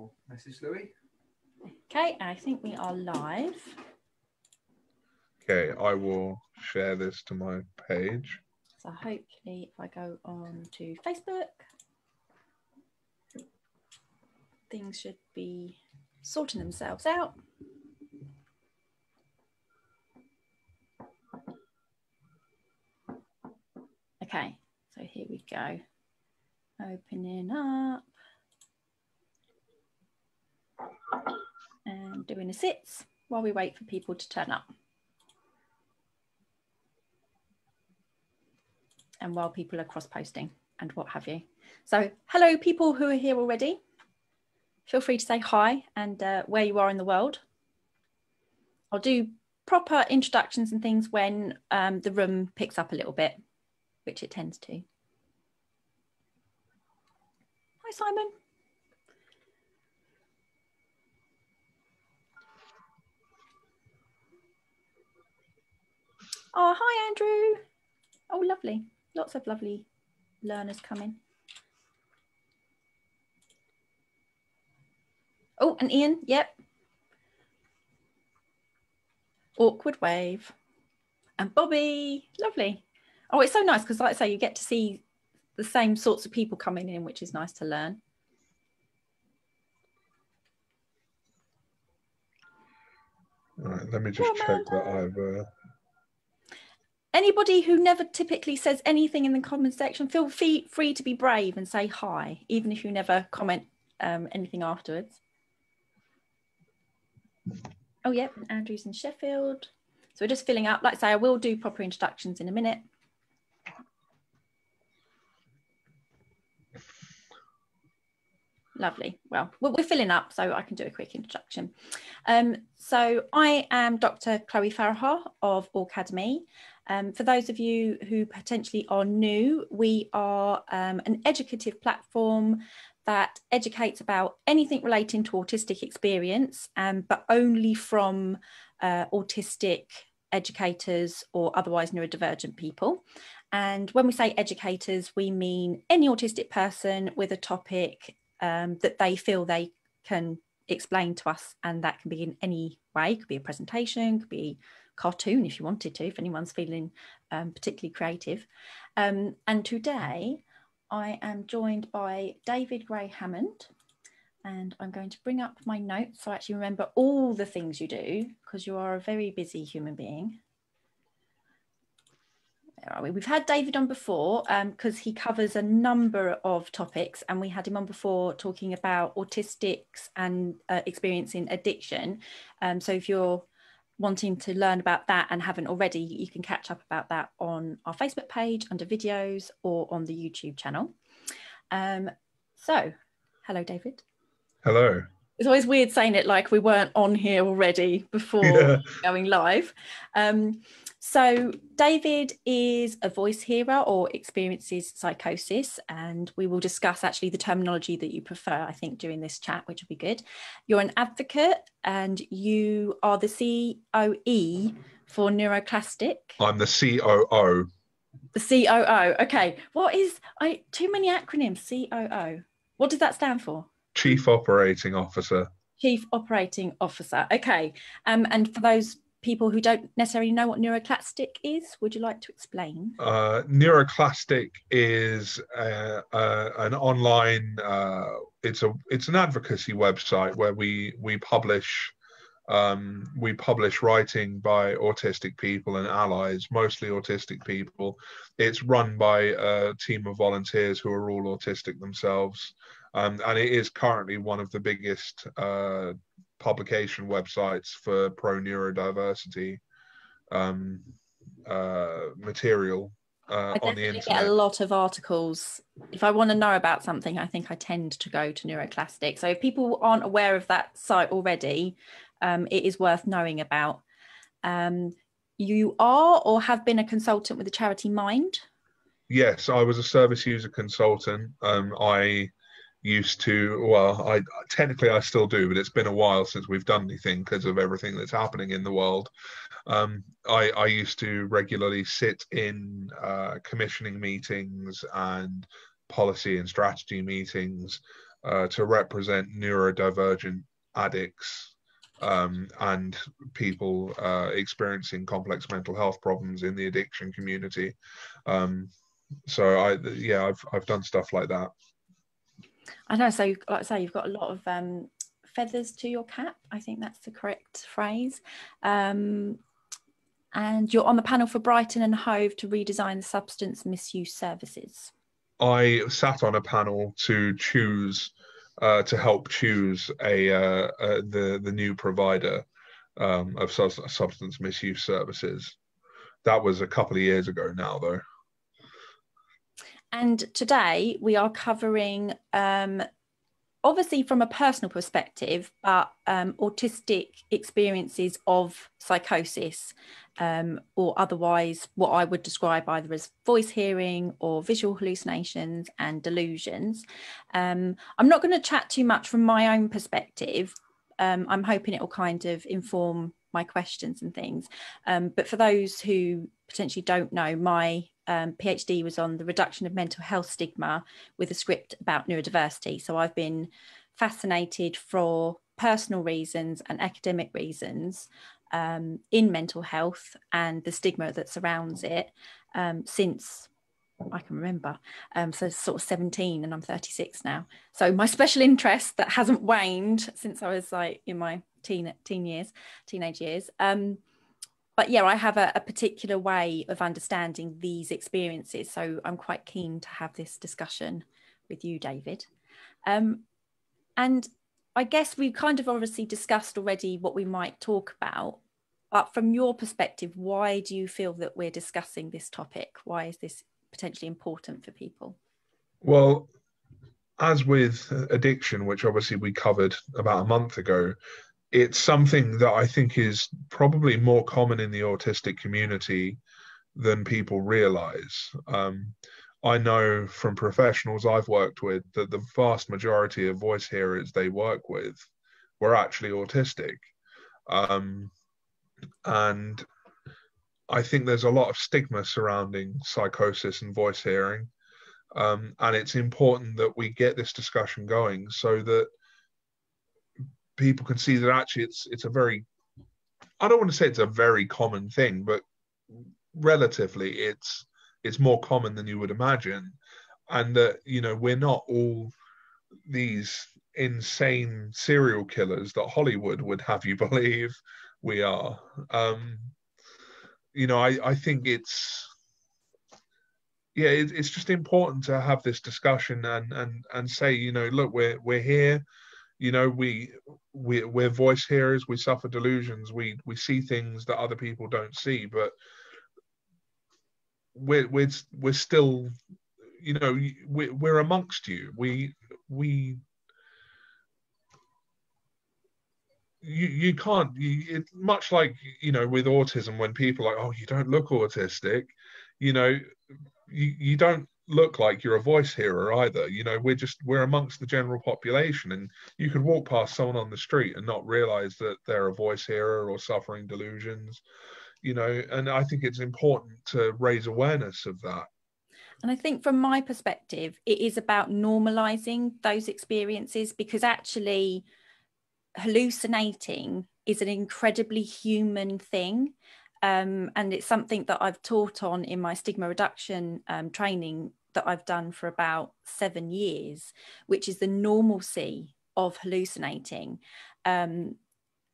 I'll message Louis. Okay, I think we are live. Okay, I will share this to my page. So hopefully if I go on to Facebook, things should be sorting themselves out. Okay, so here we go. Opening up. And doing the sits while we wait for people to turn up. And while people are cross posting and what have you. So, hello, people who are here already. Feel free to say hi and uh, where you are in the world. I'll do proper introductions and things when um, the room picks up a little bit, which it tends to. Hi, Simon. Oh, hi, Andrew. Oh, lovely. Lots of lovely learners coming. Oh, and Ian, yep. Awkward wave. And Bobby, lovely. Oh, it's so nice because, like I say, you get to see the same sorts of people coming in, which is nice to learn. All right, let me just check that I've. Uh... Anybody who never typically says anything in the comment section, feel free, free to be brave and say hi, even if you never comment um, anything afterwards. Oh, yep, Andrew's in Sheffield. So we're just filling up. Like I say, I will do proper introductions in a minute. Lovely. Well, we're filling up, so I can do a quick introduction. Um, so I am Dr. Chloe Farahar of Aucademy. Um, for those of you who potentially are new, we are um, an educative platform that educates about anything relating to autistic experience, um, but only from uh, autistic educators or otherwise neurodivergent people. And when we say educators, we mean any autistic person with a topic um, that they feel they can explain to us, and that can be in any way. It could be a presentation, could be cartoon if you wanted to, if anyone's feeling um, particularly creative. Um, and today I am joined by David Gray Hammond, and I'm going to bring up my notes so I actually remember all the things you do because you are a very busy human being where are we? We've had David on before because um, he covers a number of topics, and we had him on before talking about autistics and uh, experiencing addiction. Um, so if you're wanting to learn about that and haven't already, you can catch up about that on our Facebook page under videos or on the YouTube channel. Um, so, hello, David. Hello. It's always weird saying it like we weren't on here already before yeah. going live. Um, so, David is a voice hearer or experiences psychosis, and we will discuss actually the terminology that you prefer, I think, during this chat, which will be good. You're an advocate and you are the COE for Neuroclastic. I'm the COO. The COO. Okay. What is I too many acronyms? COO. What does that stand for? Chief Operating Officer. Chief Operating Officer. Okay. Um, and for those people who don't necessarily know what neuroclastic is would you like to explain uh, neuroclastic is uh, uh, an online uh, it's a it's an advocacy website where we we publish um, we publish writing by autistic people and allies, mostly autistic people. It's run by a team of volunteers who are all autistic themselves. Um, and it is currently one of the biggest uh, publication websites for pro neurodiversity um, uh, material uh, on the internet. Get a lot of articles. If I want to know about something, I think I tend to go to Neuroclastic. So if people aren't aware of that site already, um, it is worth knowing about. Um, you are or have been a consultant with the charity Mind. Yes, I was a service user consultant. Um, I used to well i technically i still do but it's been a while since we've done anything because of everything that's happening in the world um, I, I used to regularly sit in uh, commissioning meetings and policy and strategy meetings uh, to represent neurodivergent addicts um, and people uh, experiencing complex mental health problems in the addiction community. Um, so I, yeah, I've I've done stuff like that. I know. So, like I say, you've got a lot of um, feathers to your cap. I think that's the correct phrase. Um, and you're on the panel for Brighton and Hove to redesign the substance misuse services. I sat on a panel to choose uh, to help choose a, uh, uh, the the new provider um, of substance misuse services. That was a couple of years ago now, though. And today we are covering um, obviously from a personal perspective, but um, autistic experiences of psychosis, um, or otherwise what I would describe either as voice hearing or visual hallucinations and delusions. Um, I'm not going to chat too much from my own perspective. Um, I'm hoping it will kind of inform my questions and things. Um, but for those who potentially don't know, my um, PhD was on the reduction of mental health stigma with a script about neurodiversity. So I've been fascinated for personal reasons and academic reasons um, in mental health and the stigma that surrounds it um, since I can remember. Um, so sort of 17 and I'm 36 now. So my special interest that hasn't waned since I was like in my teen teen years, teenage years. Um, but yeah, I have a, a, particular way of understanding these experiences. So I'm quite keen to have this discussion with you, David. Um, and I guess we've kind of obviously discussed already what we might talk about. But from your perspective, why do you feel that we're discussing this topic? Why is this potentially important for people? Well, as with addiction, which obviously we covered about a month ago, it's something that I think is probably more common in the autistic community than people realize. Um, I know from professionals I've worked with that the vast majority of voice hearers they work with were actually autistic. Um, and I think there's a lot of stigma surrounding psychosis and voice hearing. Um, and it's important that we get this discussion going so that people can see that actually it's it's a very I don't want to say it's a very common thing, but relatively it's it's more common than you would imagine. And that, you know, we're not all these insane serial killers that Hollywood would have you believe we are. Um, you know, I, I think it's yeah, it, it's just important to have this discussion and and and say, you know, look, we're we're here you know we we we're voice hearers we suffer delusions we we see things that other people don't see but we're we're, we're still you know we're, we're amongst you. We we you you can't you, it, much like you know with autism when people like oh you don't look autistic you know you, you don't look like you're a voice hearer either. You know, we're just we're amongst the general population, and you could walk past someone on the street and not realize that they're a voice hearer or suffering delusions. You know, and I think it's important to raise awareness of that. And I think from my perspective, it is about normalizing those experiences because actually hallucinating is an incredibly human thing. Um, and it's something that I've taught on in my stigma reduction um, training that I've done for about seven years, which is the normalcy of hallucinating. Um,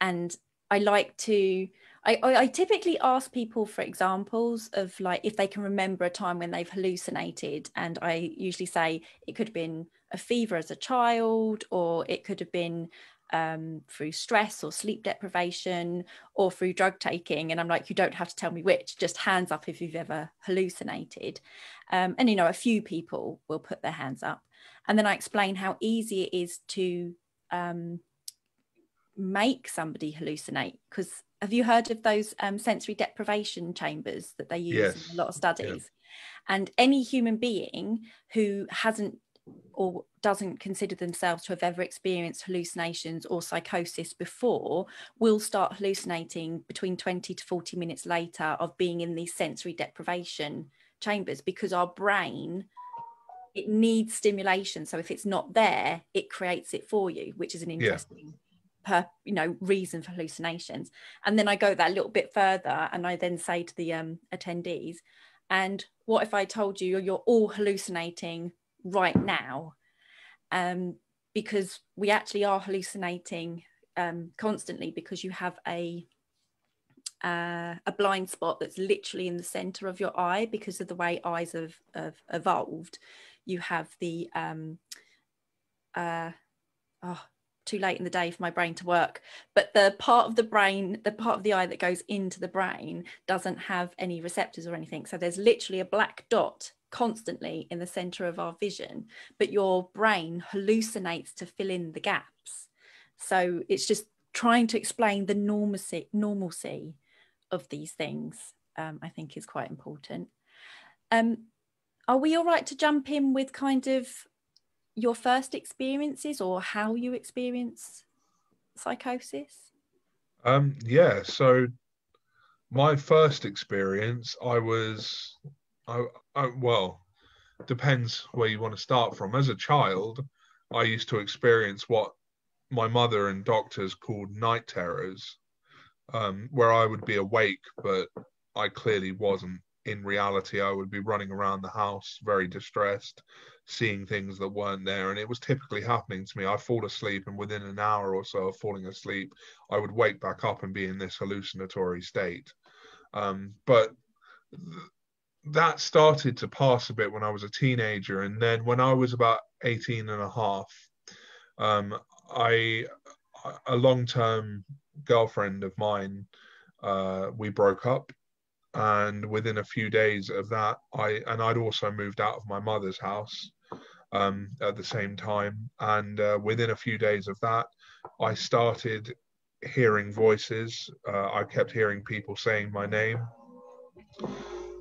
and I like to, I, I typically ask people for examples of like if they can remember a time when they've hallucinated. And I usually say it could have been a fever as a child, or it could have been um, through stress or sleep deprivation or through drug taking. And I'm like, you don't have to tell me which, just hands up if you've ever hallucinated. Um, and, you know, a few people will put their hands up. And then I explain how easy it is to um, make somebody hallucinate. Because have you heard of those um, sensory deprivation chambers that they use yes. in a lot of studies? And any human being who hasn't or doesn't consider themselves to have ever experienced hallucinations or psychosis before will start hallucinating between 20 to 40 minutes later of being in these sensory deprivation chambers because our brain it needs stimulation. So if it's not there, it creates it for you, which is an interesting per you know reason for hallucinations and then i go that a little bit further and i then say to the um, attendees and what if i told you you're all hallucinating right now um, because we actually are hallucinating um, constantly because you have a uh, a blind spot that's literally in the center of your eye because of the way eyes have, have evolved. You have the um, uh, oh, too late in the day for my brain to work. But the part of the brain the part of the eye that goes into the brain doesn't have any receptors or anything. So there's literally a black dot constantly in the center of our vision but your brain hallucinates to fill in the gaps. So it's just trying to explain the normalcy normalcy of these things um, i think is quite important. Um, are we all right to jump in with kind of your first experiences or how you experience psychosis? Um, yeah, so my first experience, I was, I, I, well, depends where you want to start from. As a child, I used to experience what my mother and doctors called night terrors, um, where I would be awake, but I clearly wasn't in reality, I would be running around the house very distressed, seeing things that weren't there. And it was typically happening to me. I'd fall asleep, and within an hour or so of falling asleep, I would wake back up and be in this hallucinatory state. Um, but th- that started to pass a bit when I was a teenager. And then when I was about 18 and a half, um, I, a long term girlfriend of mine, uh, we broke up and within a few days of that i and i'd also moved out of my mother's house um, at the same time. And uh, within a few days of that i started hearing voices. Uh, i kept hearing people saying my name.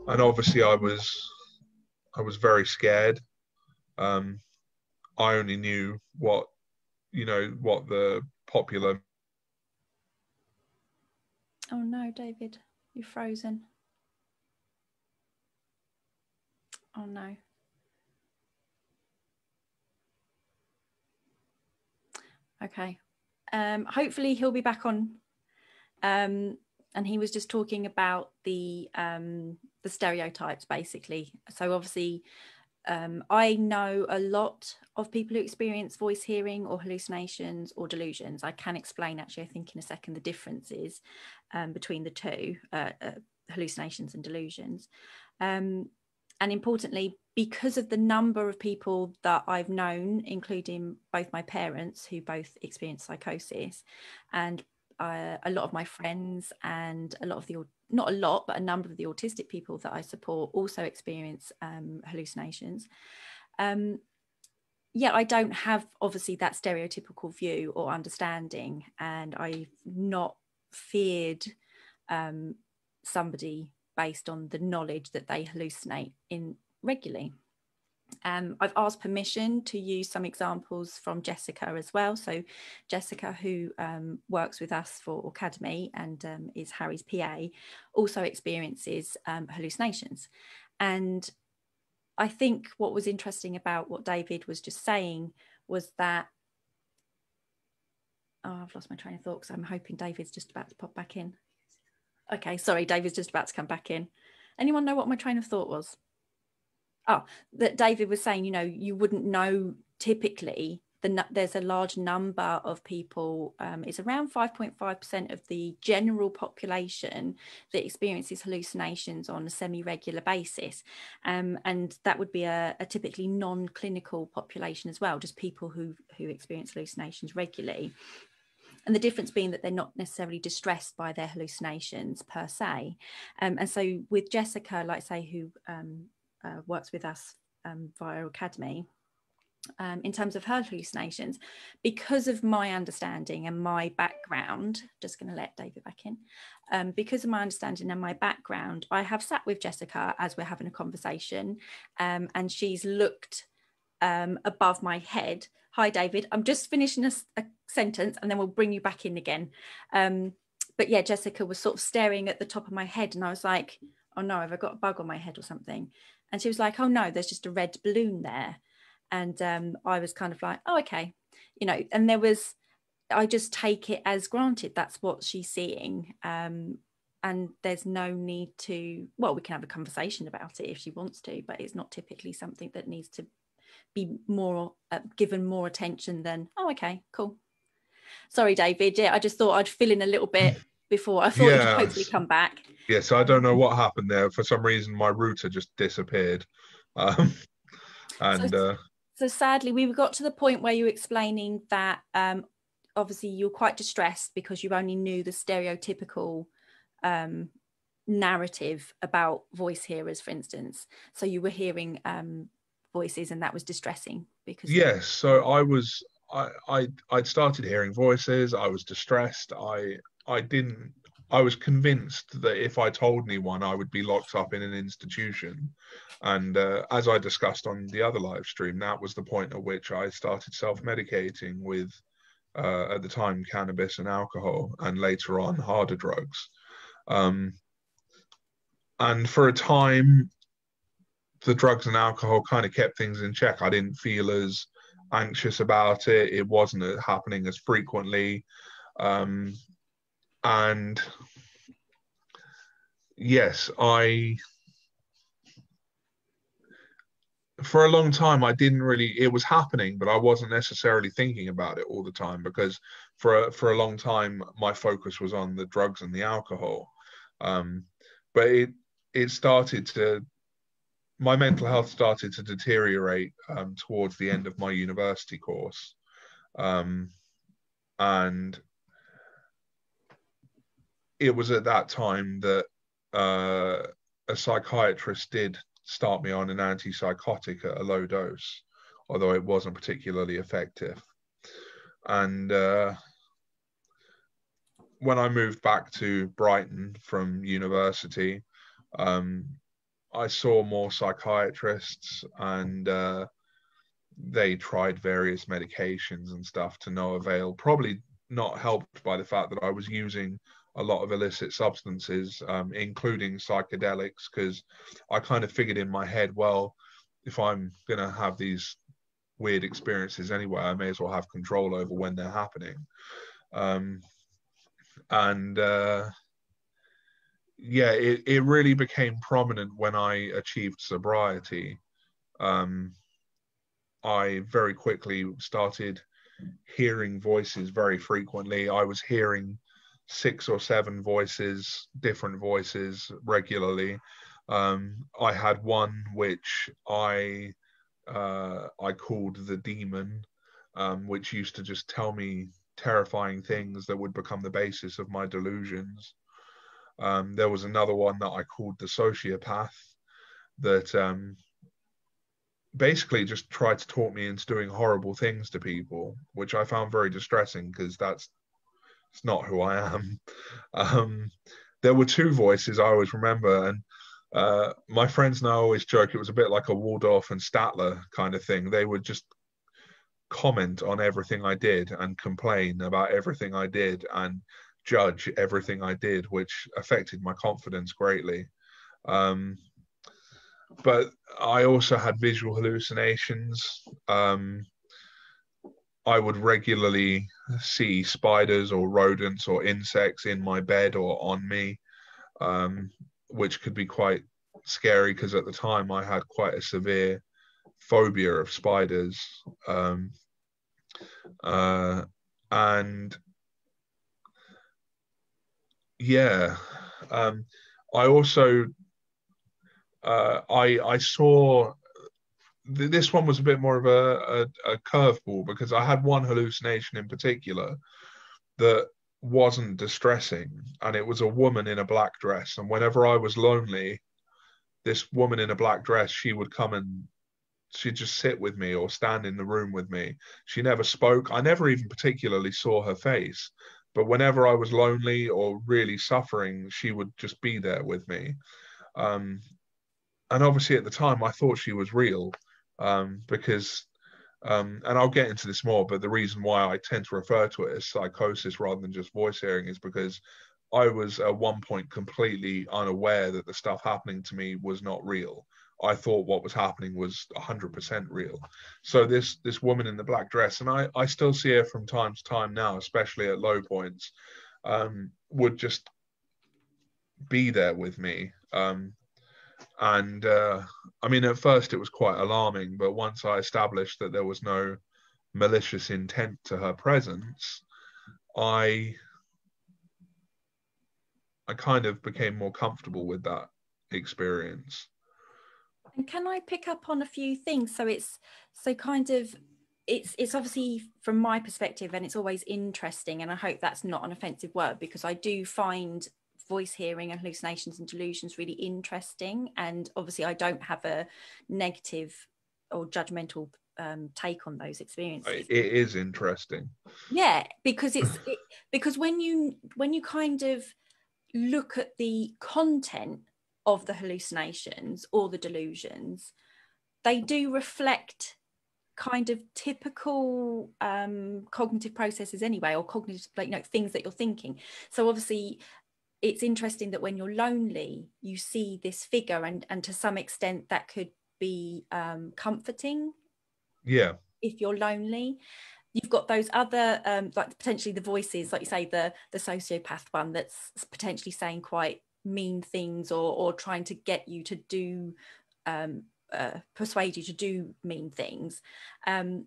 And obviously i was i was very scared. Um, i only knew what you know what the popular oh no david you're frozen Oh no. Okay. Um, hopefully he'll be back on. Um, and he was just talking about the um, the stereotypes basically. So obviously, um, I know a lot of people who experience voice hearing or hallucinations or delusions. I can explain actually, I think in a second, the differences um, between the two uh, uh, hallucinations and delusions. Um, and importantly, because of the number of people that I've known, including both my parents who both experienced psychosis, and uh, a lot of my friends and a lot of the not a lot but a number of the autistic people that I support also experience um, hallucinations. Um, yeah, I don't have obviously that stereotypical view or understanding, and I've not feared um, somebody based on the knowledge that they hallucinate in regularly. Um, I've asked permission to use some examples from Jessica as well. So, Jessica, who um, works with us for Aucademy and um, is Harry's PA, also experiences um, hallucinations. And I think what was interesting about what David was just saying was that. Oh, I've lost my train of thought because I'm hoping David's just about to pop back in. Okay, sorry, David's just about to come back in. Anyone know what my train of thought was? Oh, that David was saying, you know, you wouldn't know typically the, there's a large number of people, um, it's around 5.5% of the general population that experiences hallucinations on a semi regular basis. Um, and that would be a, a typically non clinical population as well, just people who, who experience hallucinations regularly and the difference being that they're not necessarily distressed by their hallucinations per se. Um, and so with Jessica, like say, who um, uh, works with us um, via Aucademy, um, in terms of her hallucinations, because of my understanding and my background, just going to let David back in, um, because of my understanding and my background, I have sat with Jessica as we're having a conversation, um, and she's looked um, above my head. Hi, David. I'm just finishing a, a, sentence and then we'll bring you back in again. Um, but yeah, Jessica was sort of staring at the top of my head, and I was like, oh no, have I got a bug on my head or something? And she was like, oh no, there's just a red balloon there. And um, I was kind of like, oh, okay. You know, and there was, I just take it as granted. That's what she's seeing. Um, and there's no need to, well, we can have a conversation about it if she wants to, but it's not typically something that needs to be more uh, given more attention than, oh, okay, cool. Sorry, David. Yeah, I just thought I'd fill in a little bit before. I thought yeah. you'd hopefully come back. Yes, I don't know what happened there. For some reason, my router just disappeared. Um, and so, uh, so, sadly, we got to the point where you were explaining that um, obviously you were quite distressed because you only knew the stereotypical um, narrative about voice hearers, for instance. So you were hearing um, voices, and that was distressing because yes. So I was I I I'd started hearing voices. I was distressed. I I didn't. I was convinced that if I told anyone, I would be locked up in an institution. And uh, as I discussed on the other live stream, that was the point at which I started self-medicating with, uh, at the time, cannabis and alcohol, and later on harder drugs. Um, and for a time, the drugs and alcohol kind of kept things in check. I didn't feel as anxious about it. It wasn't happening as frequently. Um, and yes, I for a long time I didn't really it was happening, but I wasn't necessarily thinking about it all the time because for a, for a long time my focus was on the drugs and the alcohol. Um, but it it started to my mental health started to deteriorate um, towards the end of my university course. Um, and it was at that time that uh, a psychiatrist did start me on an antipsychotic at a low dose, although it wasn't particularly effective. And uh, when I moved back to Brighton from university, um, I saw more psychiatrists and uh, they tried various medications and stuff to no avail. Probably not helped by the fact that I was using a lot of illicit substances, um, including psychedelics, because I kind of figured in my head, well, if I'm going to have these weird experiences anyway, I may as well have control over when they're happening. Um, and uh, yeah, it, it really became prominent when I achieved sobriety. Um, I very quickly started hearing voices very frequently. I was hearing six or seven voices, different voices regularly. Um, I had one which I uh, I called the demon, um, which used to just tell me terrifying things that would become the basis of my delusions. Um, there was another one that I called the sociopath that um, basically just tried to talk me into doing horrible things to people, which I found very distressing because that's it's not who I am. Um, there were two voices I always remember, and uh, my friends now always joke it was a bit like a Waldorf and Statler kind of thing. They would just comment on everything I did and complain about everything I did and judge everything I did, which affected my confidence greatly. Um, but I also had visual hallucinations. Um, I would regularly see spiders or rodents or insects in my bed or on me, um, which could be quite scary because at the time I had quite a severe phobia of spiders. Um, uh, and yeah, um, I also uh, I I saw this one was a bit more of a, a, a curveball because I had one hallucination in particular that wasn't distressing, and it was a woman in a black dress. And whenever I was lonely, this woman in a black dress, she would come and she'd just sit with me or stand in the room with me. She never spoke. I never even particularly saw her face, but whenever I was lonely or really suffering, she would just be there with me. Um, and obviously, at the time, I thought she was real um, because, um, and I'll get into this more, but the reason why I tend to refer to it as psychosis rather than just voice hearing is because I was at one point completely unaware that the stuff happening to me was not real. I thought what was happening was 100% real. So this this woman in the black dress, and I I still see her from time to time now, especially at low points, um, would just be there with me. Um, and uh, I mean, at first it was quite alarming, but once I established that there was no malicious intent to her presence, I I kind of became more comfortable with that experience. And can I pick up on a few things? So it's so kind of it's it's obviously from my perspective and it's always interesting and I hope that's not an offensive word because I do find voice hearing and hallucinations and delusions really interesting and obviously I don't have a negative or judgmental um, take on those experiences. It is interesting. Yeah, because it's it, because when you when you kind of look at the content of the hallucinations or the delusions, they do reflect kind of typical um, cognitive processes anyway, or cognitive like you know things that you're thinking. So obviously, it's interesting that when you're lonely, you see this figure, and and to some extent that could be um, comforting. Yeah. If you're lonely, you've got those other um, like potentially the voices like you say the the sociopath one that's potentially saying quite mean things or or trying to get you to do um, uh, persuade you to do mean things um,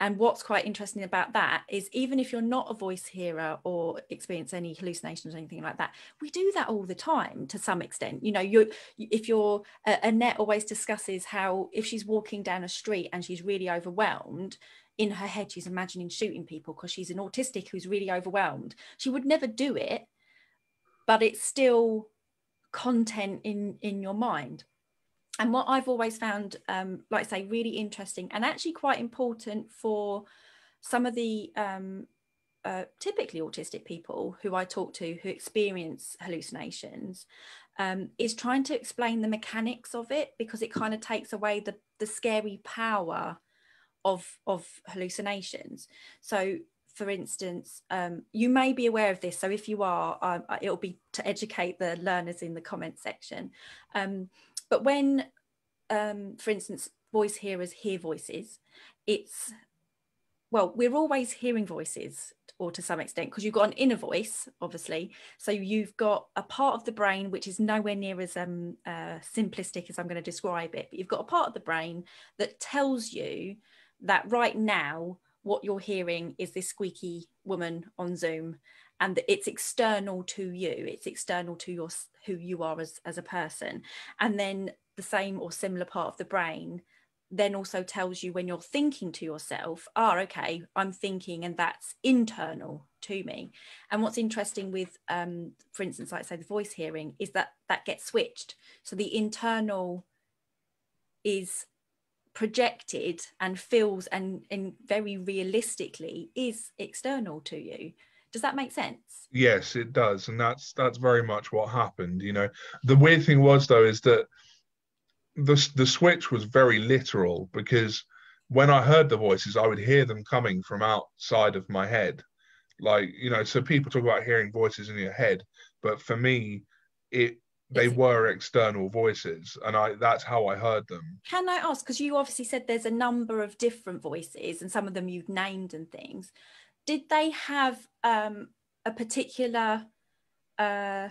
and what's quite interesting about that is even if you're not a voice hearer or experience any hallucinations or anything like that, we do that all the time to some extent. You know, you if you're uh, Annette always discusses how if she's walking down a street and she's really overwhelmed, in her head she's imagining shooting people because she's an autistic who's really overwhelmed. She would never do it, but it's still content in in your mind and what I've always found, um, like I say, really interesting and actually quite important for some of the um, uh, typically autistic people who I talk to who experience hallucinations um, is trying to explain the mechanics of it because it kind of takes away the, the scary power of, of hallucinations. So for instance, um, you may be aware of this. So if you are, um, it'll be to educate the learners in the comment section. Um, but when, um, for instance, voice hearers hear voices, it's, well, we're always hearing voices or to some extent because you've got an inner voice obviously so you've got a part of the brain which is nowhere near as um, uh, simplistic as i'm going to describe it but you've got a part of the brain that tells you that right now what you're hearing is this squeaky woman on zoom and it's external to you. It's external to your who you are as, as a person. And then the same or similar part of the brain then also tells you when you're thinking to yourself ah oh, okay i'm thinking and that's internal to me. And what's interesting with um, for instance like say the voice hearing is that that gets switched. So the internal is projected and feels and, and very realistically is external to you. Does that make sense? Yes it does. And that's that's very much what happened you know. The weird thing was though is that the, the switch was very literal because when i heard the voices i would hear them coming from outside of my head. Like you know so people talk about hearing voices in your head but for me it they were external voices and i that's how i heard them. Can i ask because you obviously said there's a number of different voices and some of them you've named and things. Did they have um, a particular uh,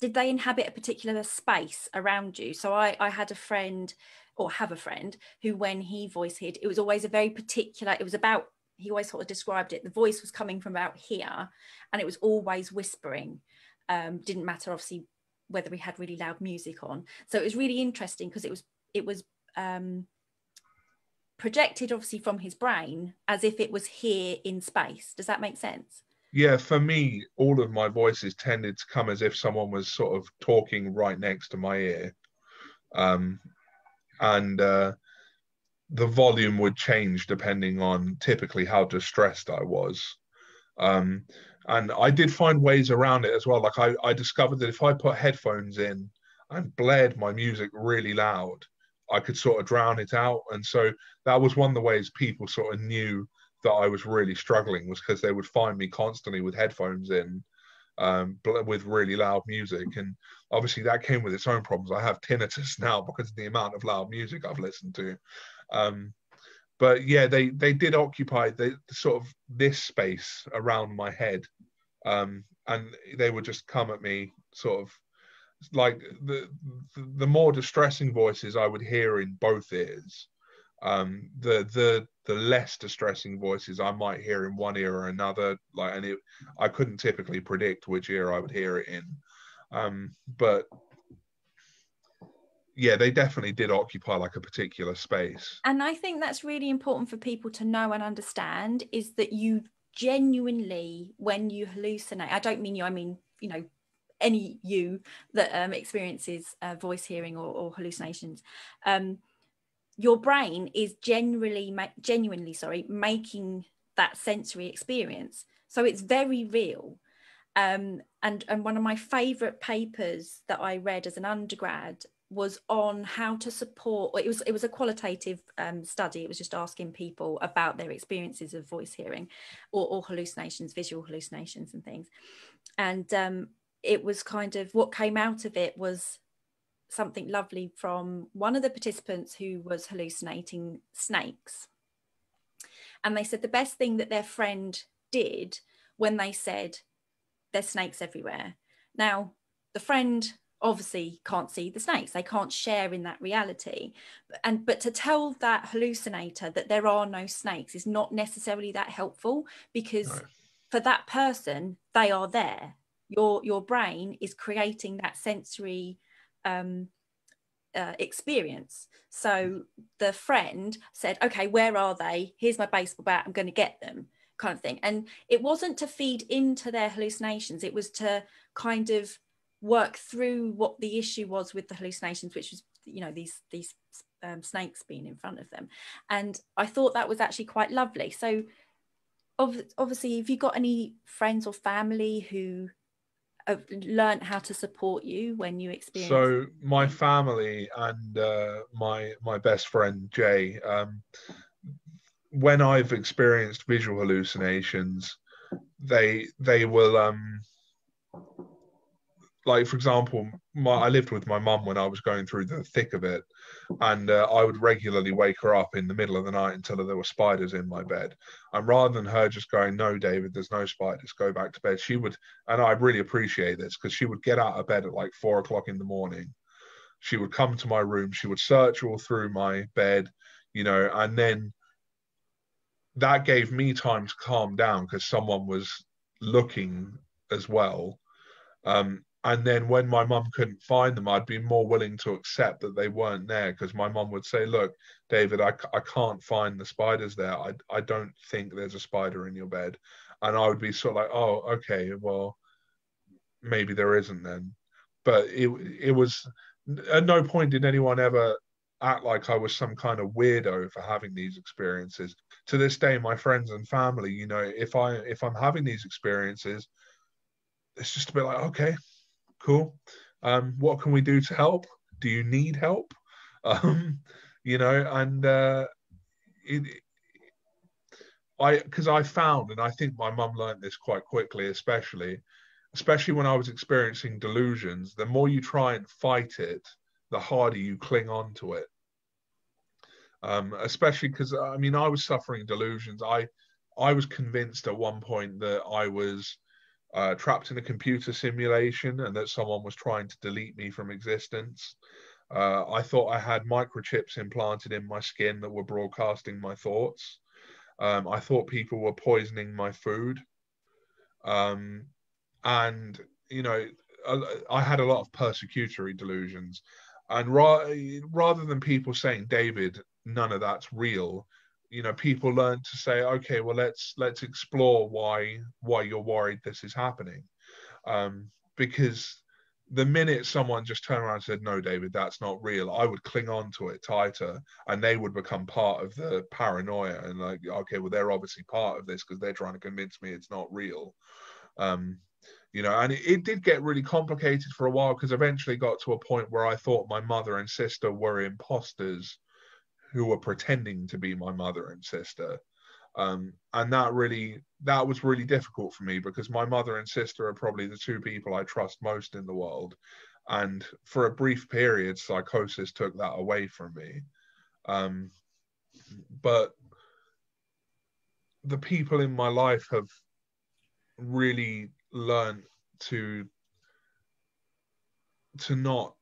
did they inhabit a particular space around you? So i i had a friend or have a friend who when he voice hid it was always a very particular it was about he always sort of described it the voice was coming from about here and it was always whispering. Um, didn't matter obviously whether we had really loud music on. So it was really interesting because it was it was um, projected obviously from his brain as if it was here in space. Does that make sense? Yeah, for me, all of my voices tended to come as if someone was sort of talking right next to my ear. Um, and uh, the volume would change depending on typically how distressed I was. Um, and I did find ways around it as well. Like I, I discovered that if I put headphones in and blared my music really loud, I could sort of drown it out. And so that was one of the ways people sort of knew that I was really struggling was because they would find me constantly with headphones in um, with really loud music. And obviously that came with its own problems. I have tinnitus now because of the amount of loud music I've listened to. Um, but yeah, they they did occupy the, sort of this space around my head, um, and they would just come at me sort of like the the more distressing voices I would hear in both ears, um, the the the less distressing voices I might hear in one ear or another. Like, and it, I couldn't typically predict which ear I would hear it in. Um, but yeah, they definitely did occupy like a particular space. And I think that's really important for people to know and understand is that you genuinely, when you hallucinate, I don't mean you, I mean, you know, any you that um, experiences uh, voice hearing or, or hallucinations. Um, your brain is generally ma- genuinely sorry making that sensory experience so it's very real um, and and one of my favorite papers that i read as an undergrad was on how to support it was it was a qualitative um, study it was just asking people about their experiences of voice hearing or, or hallucinations visual hallucinations and things and um, it was kind of what came out of it was something lovely from one of the participants who was hallucinating snakes. And they said the best thing that their friend did when they said, There's snakes everywhere. Now, the friend obviously can't see the snakes they can't share in that reality and but to tell that hallucinator that there are no snakes is not necessarily that helpful because no. for that person they are there your your brain is creating that sensory um, uh, experience. So the friend said, "Okay, where are they? Here's my baseball bat. I'm going to get them." Kind of thing. And it wasn't to feed into their hallucinations. It was to kind of work through what the issue was with the hallucinations, which was you know these these um, snakes being in front of them. And I thought that was actually quite lovely. So obviously, if you've got any friends or family who have learned how to support you when you experience so my family and uh, my my best friend jay um, when i've experienced visual hallucinations they they will um like for example, my, I lived with my mum when I was going through the thick of it, and uh, I would regularly wake her up in the middle of the night and tell her there were spiders in my bed. And rather than her just going, "No, David, there's no spiders, go back to bed," she would, and I really appreciate this because she would get out of bed at like four o'clock in the morning. She would come to my room. She would search all through my bed, you know, and then that gave me time to calm down because someone was looking as well. Um, and then when my mum couldn't find them i'd be more willing to accept that they weren't there because my mum would say look david I, I can't find the spiders there. I, I don't think there's a spider in your bed. And i would be sort of like oh okay well maybe there isn't then. But it, it was at no point did anyone ever act like i was some kind of weirdo for having these experiences. To this day my friends and family you know if i if i'm having these experiences it's just a bit like okay cool. Um, what can we do to help? Do you need help? Um, you know, and uh, it, I because I found, and I think my mum learned this quite quickly, especially, especially when I was experiencing delusions. The more you try and fight it, the harder you cling on to it. Um, especially because I mean, I was suffering delusions. I I was convinced at one point that I was uh, trapped in a computer simulation and that someone was trying to delete me from existence. Uh, I thought I had microchips implanted in my skin that were broadcasting my thoughts. Um, I thought people were poisoning my food. Um, and, you know, I had a lot of persecutory delusions. And ra- rather than people saying, David, none of that's real, you know people learn to say okay well let's let's explore why why you're worried this is happening. Um, because the minute someone just turned around and said no david that's not real i would cling on to it tighter and they would become part of the paranoia and like okay well they're obviously part of this because they're trying to convince me it's not real. Um, you know and it, it, did get really complicated for a while because eventually got to a point where i thought my mother and sister were imposters who were pretending to be my mother and sister. um, and that really that was really difficult for me because my mother and sister are probably the two people I trust most in the world, and for a brief period, psychosis took that away from me. Um, but the people in my life have really learned to to not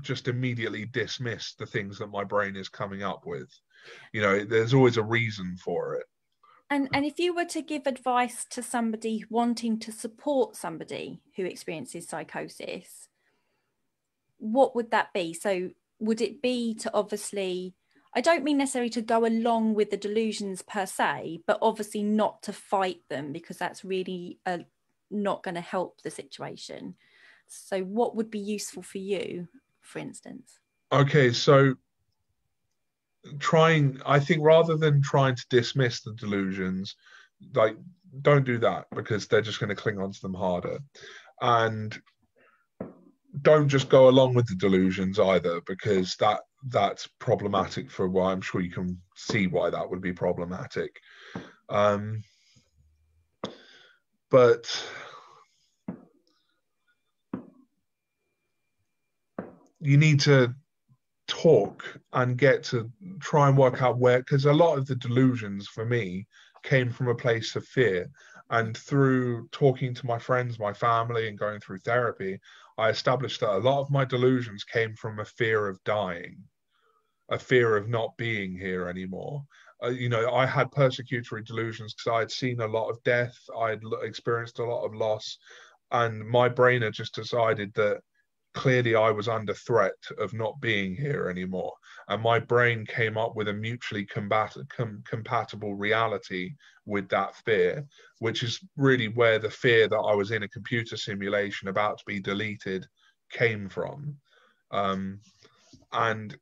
just immediately dismiss the things that my brain is coming up with. You know there's always a reason for it. And and if you were to give advice to somebody wanting to support somebody who experiences psychosis what would that be? So would it be to obviously I don't mean necessarily to go along with the delusions per se, but obviously not to fight them because that's really uh, not going to help the situation. So, what would be useful for you, for instance? Okay, so trying, I think rather than trying to dismiss the delusions, like don't do that because they're just going to cling on to them harder. And don't just go along with the delusions either because that that's problematic for why I'm sure you can see why that would be problematic. Um, but you need to talk and get to try and work out where because a lot of the delusions for me came from a place of fear and through talking to my friends my family and going through therapy I established that a lot of my delusions came from a fear of dying, a fear of not being here anymore. Uh, you know, I had persecutory delusions because I had seen a lot of death, I had experienced a lot of loss, and my brain had just decided that clearly I was under threat of not being here anymore. And my brain came up with a mutually combat- com- compatible reality with that fear, which is really where the fear that I was in a computer simulation about to be deleted came from. Um, and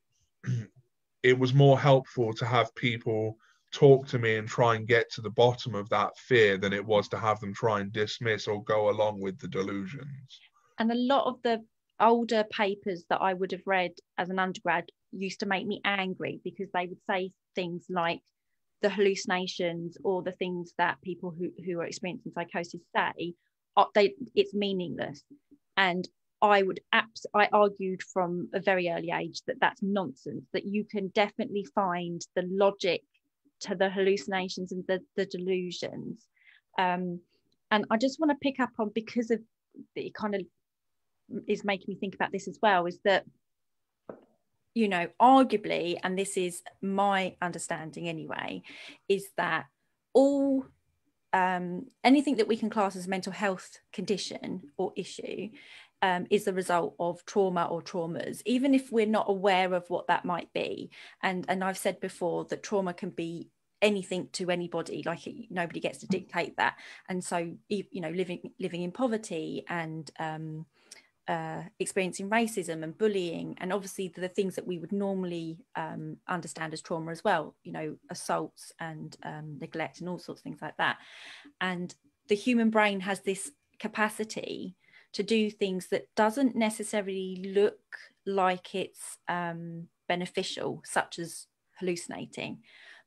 it was more helpful to have people talk to me and try and get to the bottom of that fear than it was to have them try and dismiss or go along with the delusions. And a lot of the older papers that I would have read as an undergrad used to make me angry because they would say things like the hallucinations or the things that people who, who are experiencing psychosis say are, they it's meaningless. And I would abs- I argued from a very early age that that's nonsense that you can definitely find the logic to the hallucinations and the, the delusions. Um, and I just want to pick up on because of the kind of is making me think about this as well is that you know arguably and this is my understanding anyway is that all um, anything that we can class as a mental health condition or issue um, is the result of trauma or traumas, even if we're not aware of what that might be. And and I've said before that trauma can be anything to anybody like nobody gets to dictate that and so you know living living in poverty and um, uh, experiencing racism and bullying, and obviously the, things that we would normally um, understand as trauma as well, you know, assaults and um, neglect and all sorts of things like that. And the human brain has this capacity to do things that doesn't necessarily look like it's um, beneficial, such as hallucinating.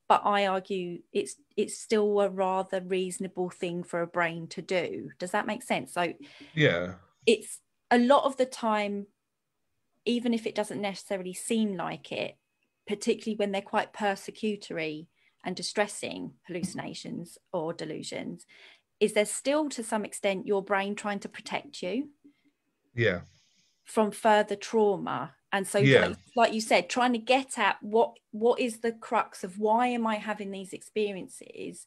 But I argue it's it's still a rather reasonable thing for a brain to do. Does that make sense? So yeah, it's a lot of the time, even if it doesn't necessarily seem like it, particularly when they're quite persecutory and distressing hallucinations or delusions, is there still to some extent your brain trying to protect you? Yeah. From further trauma. And so yeah. like, like you said, trying to get at what what is the crux of why am I having these experiences?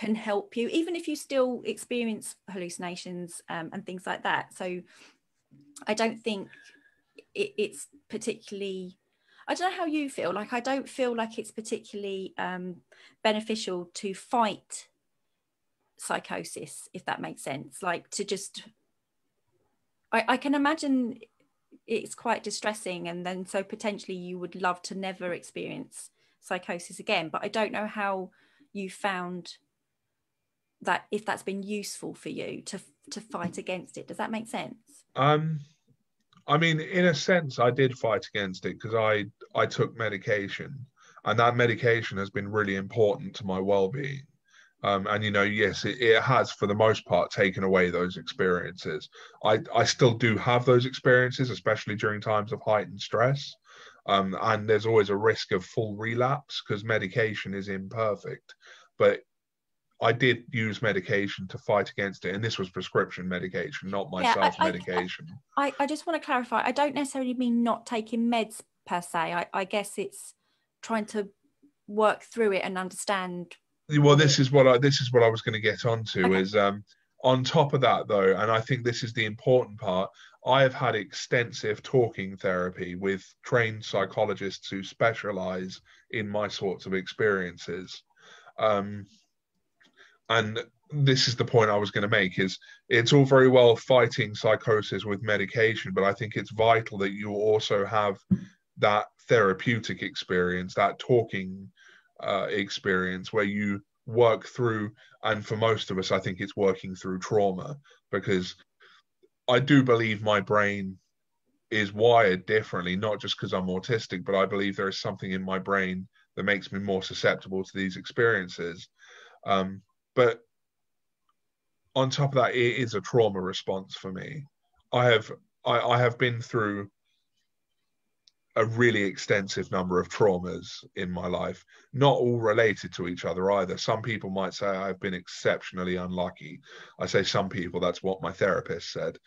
Can help you, even if you still experience hallucinations um, and things like that. So I don't think it, it's particularly. I don't know how you feel. Like I don't feel like it's particularly um, beneficial to fight psychosis, if that makes sense. Like to just, I, I can imagine it's quite distressing, and then so potentially you would love to never experience psychosis again. But I don't know how you found that if that's been useful for you to to fight against it. Does that make sense? Um i mean in a sense i did fight against it because i i took medication and that medication has been really important to my well-being. Um, and you know yes it, it, has for the most part taken away those experiences. I i still do have those experiences especially during times of heightened stress. Um, and there's always a risk of full relapse because medication is imperfect. But I did use medication to fight against it, and this was prescription medication, not my yeah, self medication. I, I, I, just want to clarify. I don't necessarily mean not taking meds per se. I, I guess it's trying to work through it and understand. Well, this is what I this is what I was going to get onto okay. is um, on top of that though, and I think this is the important part. I have had extensive talking therapy with trained psychologists who specialize in my sorts of experiences. Um, and this is the point I was going to make is it's all very well fighting psychosis with medication, but I think it's vital that you also have that therapeutic experience, that talking uh, experience where you work through, and for most of us, I think it's working through trauma because I do believe my brain is wired differently, not just because I'm autistic, but I believe there is something in my brain that makes me more susceptible to these experiences. Um, but on top of that, it is a trauma response for me. I have I, I have been through a really extensive number of traumas in my life, not all related to each other either. Some people might say I've been exceptionally unlucky. I say some people, that's what my therapist said.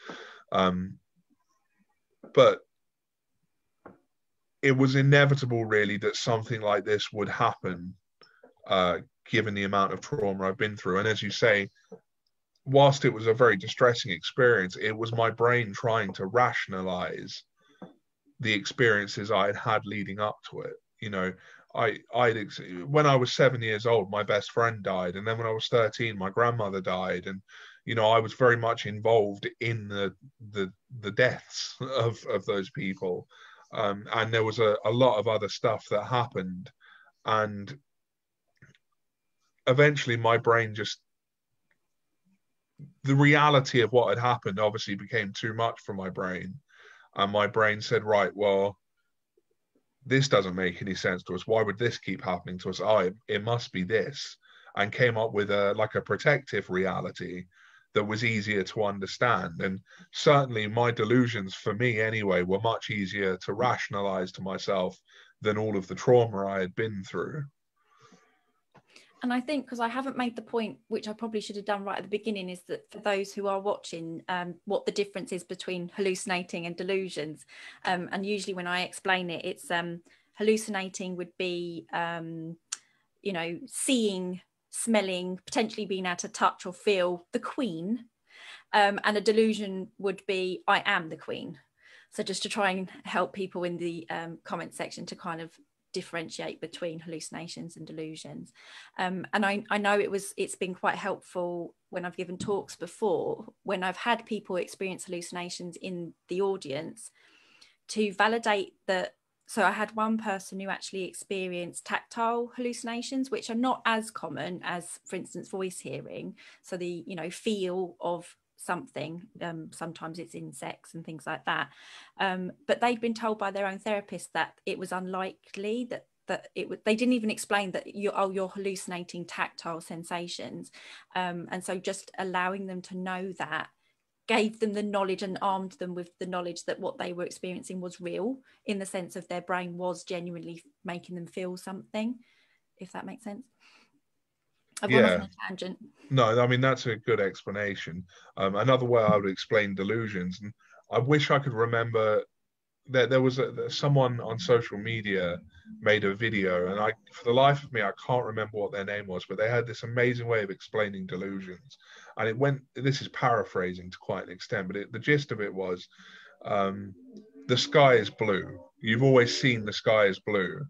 Um, but it was inevitable, really, that something like this would happen, uh, given the amount of trauma I've been through. And as you say, whilst it was a very distressing experience, it was my brain trying to rationalize the experiences I had had leading up to it. You know, I I when I was seven years old, my best friend died, and then when I was thirteen, my grandmother died, and you know I was very much involved in the the the deaths of of those people, um, and there was a, a lot of other stuff that happened, and eventually my brain just the reality of what had happened obviously became too much for my brain. And my brain said right well this doesn't make any sense to us. Why would this keep happening to us? Oh it, it must be this. And came up with a like a protective reality that was easier to understand. And certainly my delusions for me anyway were much easier to rationalize to myself than all of the trauma i had been through and I think because I haven't made the point, which I probably should have done right at the beginning, is that for those who are watching, um, what the difference is between hallucinating and delusions. Um, and usually when I explain it, it's um, hallucinating would be, um, you know, seeing, smelling, potentially being able to touch or feel the queen. Um, and a delusion would be, I am the queen. So just to try and help people in the um, comment section to kind of differentiate between hallucinations and delusions. Um, and I, I know it was it's been quite helpful when i've given talks before when i've had people experience hallucinations in the audience to validate that so i had one person who actually experienced tactile hallucinations which are not as common as for instance voice hearing. So the you know feel of something. Um, sometimes it's insects and things like that. Um, but they'd been told by their own therapist that it was unlikely that that it would they didn't even explain that you oh you're hallucinating tactile sensations um, and so just allowing them to know that gave them the knowledge and armed them with the knowledge that what they were experiencing was real in the sense of their brain was genuinely making them feel something if that makes sense I've yeah. tangent. No, I mean that's a good explanation. Um, another way I would explain delusions, and I wish I could remember that there was a, someone on social media made a video, and I, for the life of me, I can't remember what their name was, but they had this amazing way of explaining delusions, and it went. This is paraphrasing to quite an extent, but it, the gist of it was, um, the sky is blue. You've always seen the sky is blue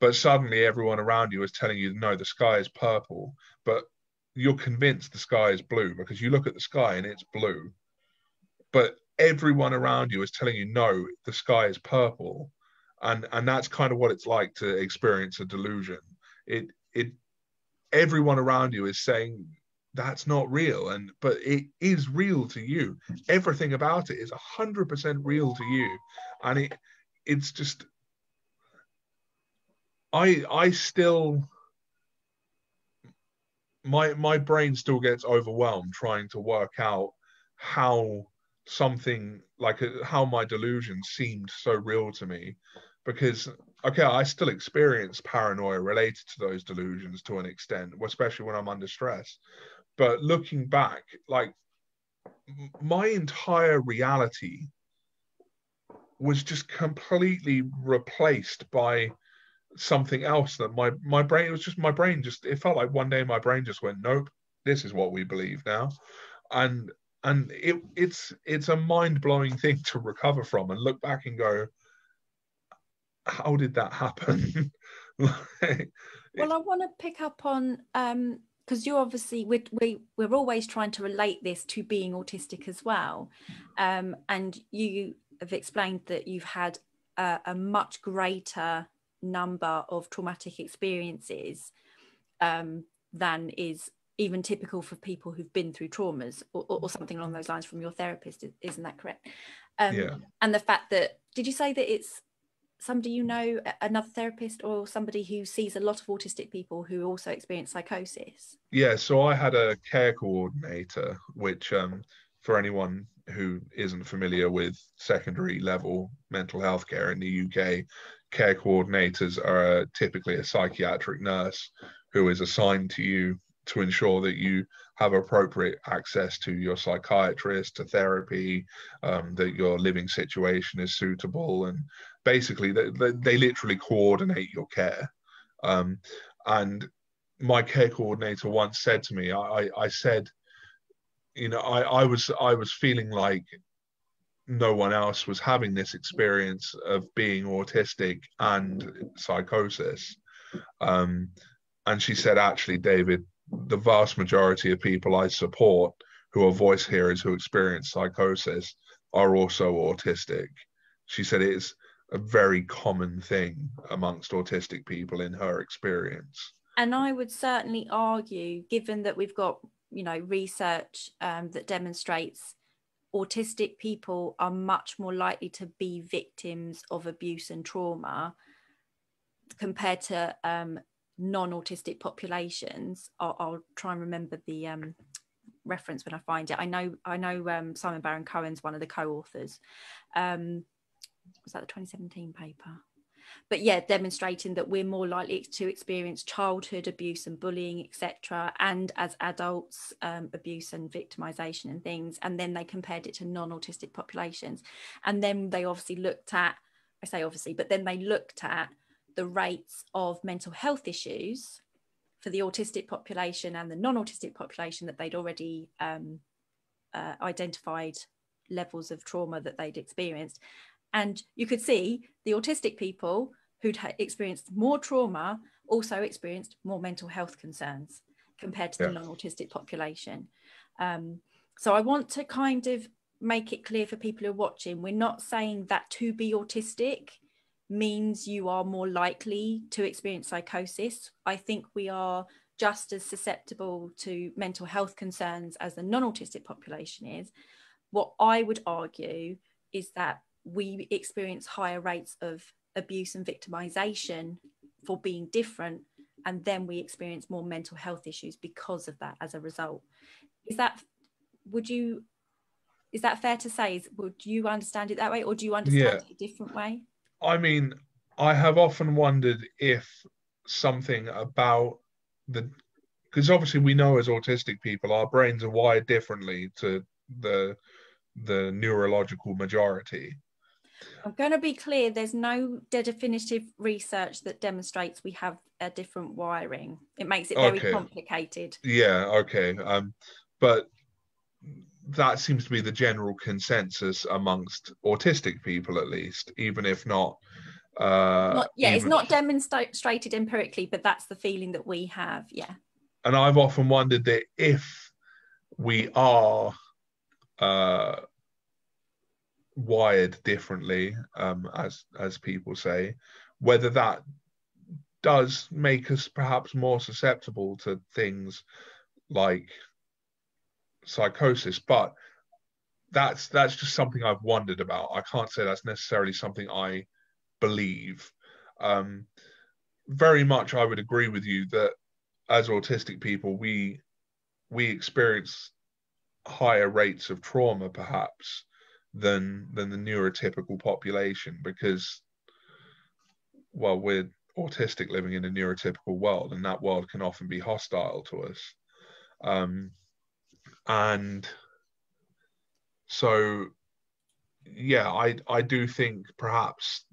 but suddenly everyone around you is telling you no the sky is purple. But you're convinced the sky is blue because you look at the sky and it's blue. But everyone around you is telling you no the sky is purple. And and that's kind of what it's like to experience a delusion. It it everyone around you is saying that's not real. And but it is real to you. Everything about it is 100% real to you. And it it's just I I still my my brain still gets overwhelmed trying to work out how something like a, how my delusion seemed so real to me. Because okay i still experience paranoia related to those delusions to an extent especially when i'm under stress. But looking back like my entire reality was just completely replaced by something else that my my brain it was just my brain just it felt like one day my brain just went nope this is what we believe now. And and it it's it's a mind-blowing thing to recover from and look back and go how did that happen? Like, well i want to pick up on um because you obviously we, we we're always trying to relate this to being autistic as well. Um, and you have explained that you've had a, a much greater number of traumatic experiences um, than is even typical for people who've been through traumas or, or, something along those lines from your therapist isn't that correct um, yeah. and the fact that did you say that it's somebody you know another therapist or somebody who sees a lot of autistic people who also experience psychosis yeah so i had a care coordinator which um, for anyone who isn't familiar with secondary level mental health care in the uk care coordinators are typically a psychiatric nurse who is assigned to you to ensure that you have appropriate access to your psychiatrist, to therapy, um, that your living situation is suitable, and basically they, they literally coordinate your care. Um, and my care coordinator once said to me, I, I said, you know, I, I was I was feeling like no one else was having this experience of being autistic and psychosis. Um, and she said, actually, David, the vast majority of people I support who are voice hearers who experience psychosis are also autistic. She said it's a very common thing amongst autistic people in her experience. And I would certainly argue, given that we've got you know research um, that demonstrates autistic people are much more likely to be victims of abuse and trauma compared to um, non-autistic populations. I'll, I'll, try and remember the um, reference when I find it. I know I know um, Simon Baron Cohen's one of the co-authors. Um, was that the 2017 paper? But yeah demonstrating that we're more likely to experience childhood abuse and bullying etc and as adults um, abuse and victimization and things and then they compared it to non-autistic populations. And then they obviously looked at i say obviously but then they looked at the rates of mental health issues for the autistic population and the non-autistic population that they'd already um, uh, identified levels of trauma that they'd experienced and you could see the autistic people who'd experienced more trauma also experienced more mental health concerns compared to yeah. the non-autistic population. Um, so I want to kind of make it clear for people who are watching, we're not saying that to be autistic means you are more likely to experience psychosis. I think we are just as susceptible to mental health concerns as the non-autistic population is. What I would argue is that we experience higher rates of abuse and victimization for being different and then we experience more mental health issues because of that as a result. Is that would you is that fair to say? Is, would you understand it that way or do you understand yeah. it a different way? I mean i have often wondered if something about the because obviously we know as autistic people our brains are wired differently to the the neurological majority I'm going to be clear there's no definitive research that demonstrates we have a different wiring. It makes it very okay. complicated. Yeah, okay. Um, but that seems to be the general consensus amongst autistic people, at least, even if not. Uh, not yeah, even... it's not demonstrated empirically, but that's the feeling that we have. Yeah. And I've often wondered that if we are uh, wired differently, um, as as people say, whether that does make us perhaps more susceptible to things like psychosis, but that's that's just something I've wondered about. I can't say that's necessarily something I believe. Um, very much I would agree with you that as autistic people, we we experience higher rates of trauma perhaps than than the neurotypical population because well we're autistic living in a neurotypical world and that world can often be hostile to us um, and so yeah i i do think perhaps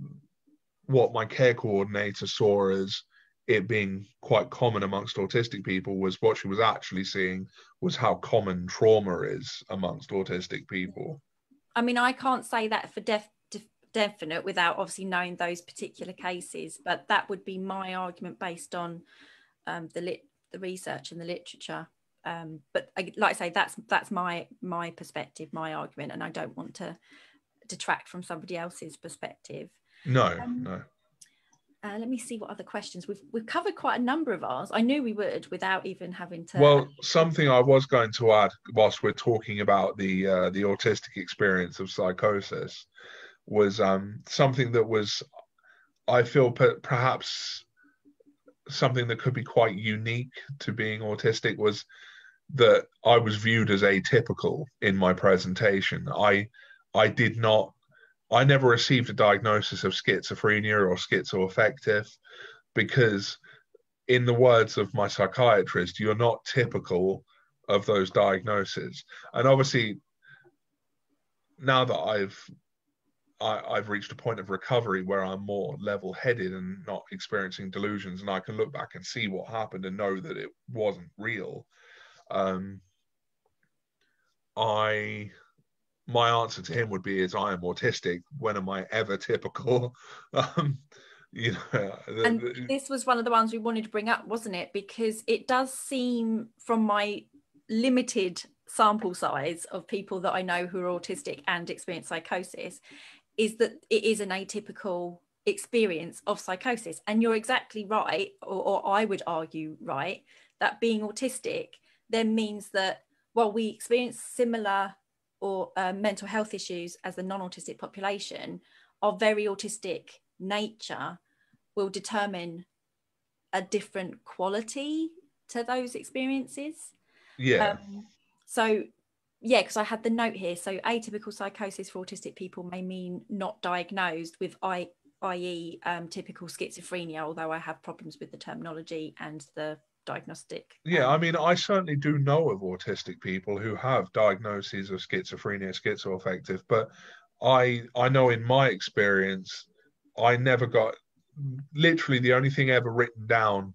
what my care coordinator saw as it being quite common amongst autistic people was what she was actually seeing was how common trauma is amongst autistic people. I mean, I can't say that for def- def- definite without obviously knowing those particular cases, but that would be my argument based on um, the lit- the research and the literature. Um, but I, like I say, that's that's my my perspective, my argument, and I don't want to detract from somebody else's perspective. No, um, no. Uh, let me see what other questions we've we've covered quite a number of ours. I knew we would without even having to. Well, something I was going to add whilst we're talking about the uh, the autistic experience of psychosis was um, something that was, I feel perhaps something that could be quite unique to being autistic was that I was viewed as atypical in my presentation. I I did not I never received a diagnosis of schizophrenia or schizoaffective because, in the words of my psychiatrist, you're not typical of those diagnoses. And obviously, now that I've I, have i have reached a point of recovery where I'm more level-headed and not experiencing delusions, and I can look back and see what happened and know that it wasn't real. Um, I my answer to him would be is I am autistic. When am I ever typical? um, you know, the, and the, this was one of the ones we wanted to bring up, wasn't it? Because it does seem from my limited sample size of people that I know who are autistic and experience psychosis, is that it is an atypical experience of psychosis. And you're exactly right, or, or I would argue right, that being autistic then means that while we experience similar or uh, mental health issues as the non-autistic population of very autistic nature will determine a different quality to those experiences yeah um, so yeah because i had the note here so atypical psychosis for autistic people may mean not diagnosed with i i.e. Um, typical schizophrenia although i have problems with the terminology and the diagnostic. Yeah, I mean, I certainly do know of autistic people who have diagnoses of schizophrenia, schizoaffective, but I I know in my experience, I never got literally the only thing ever written down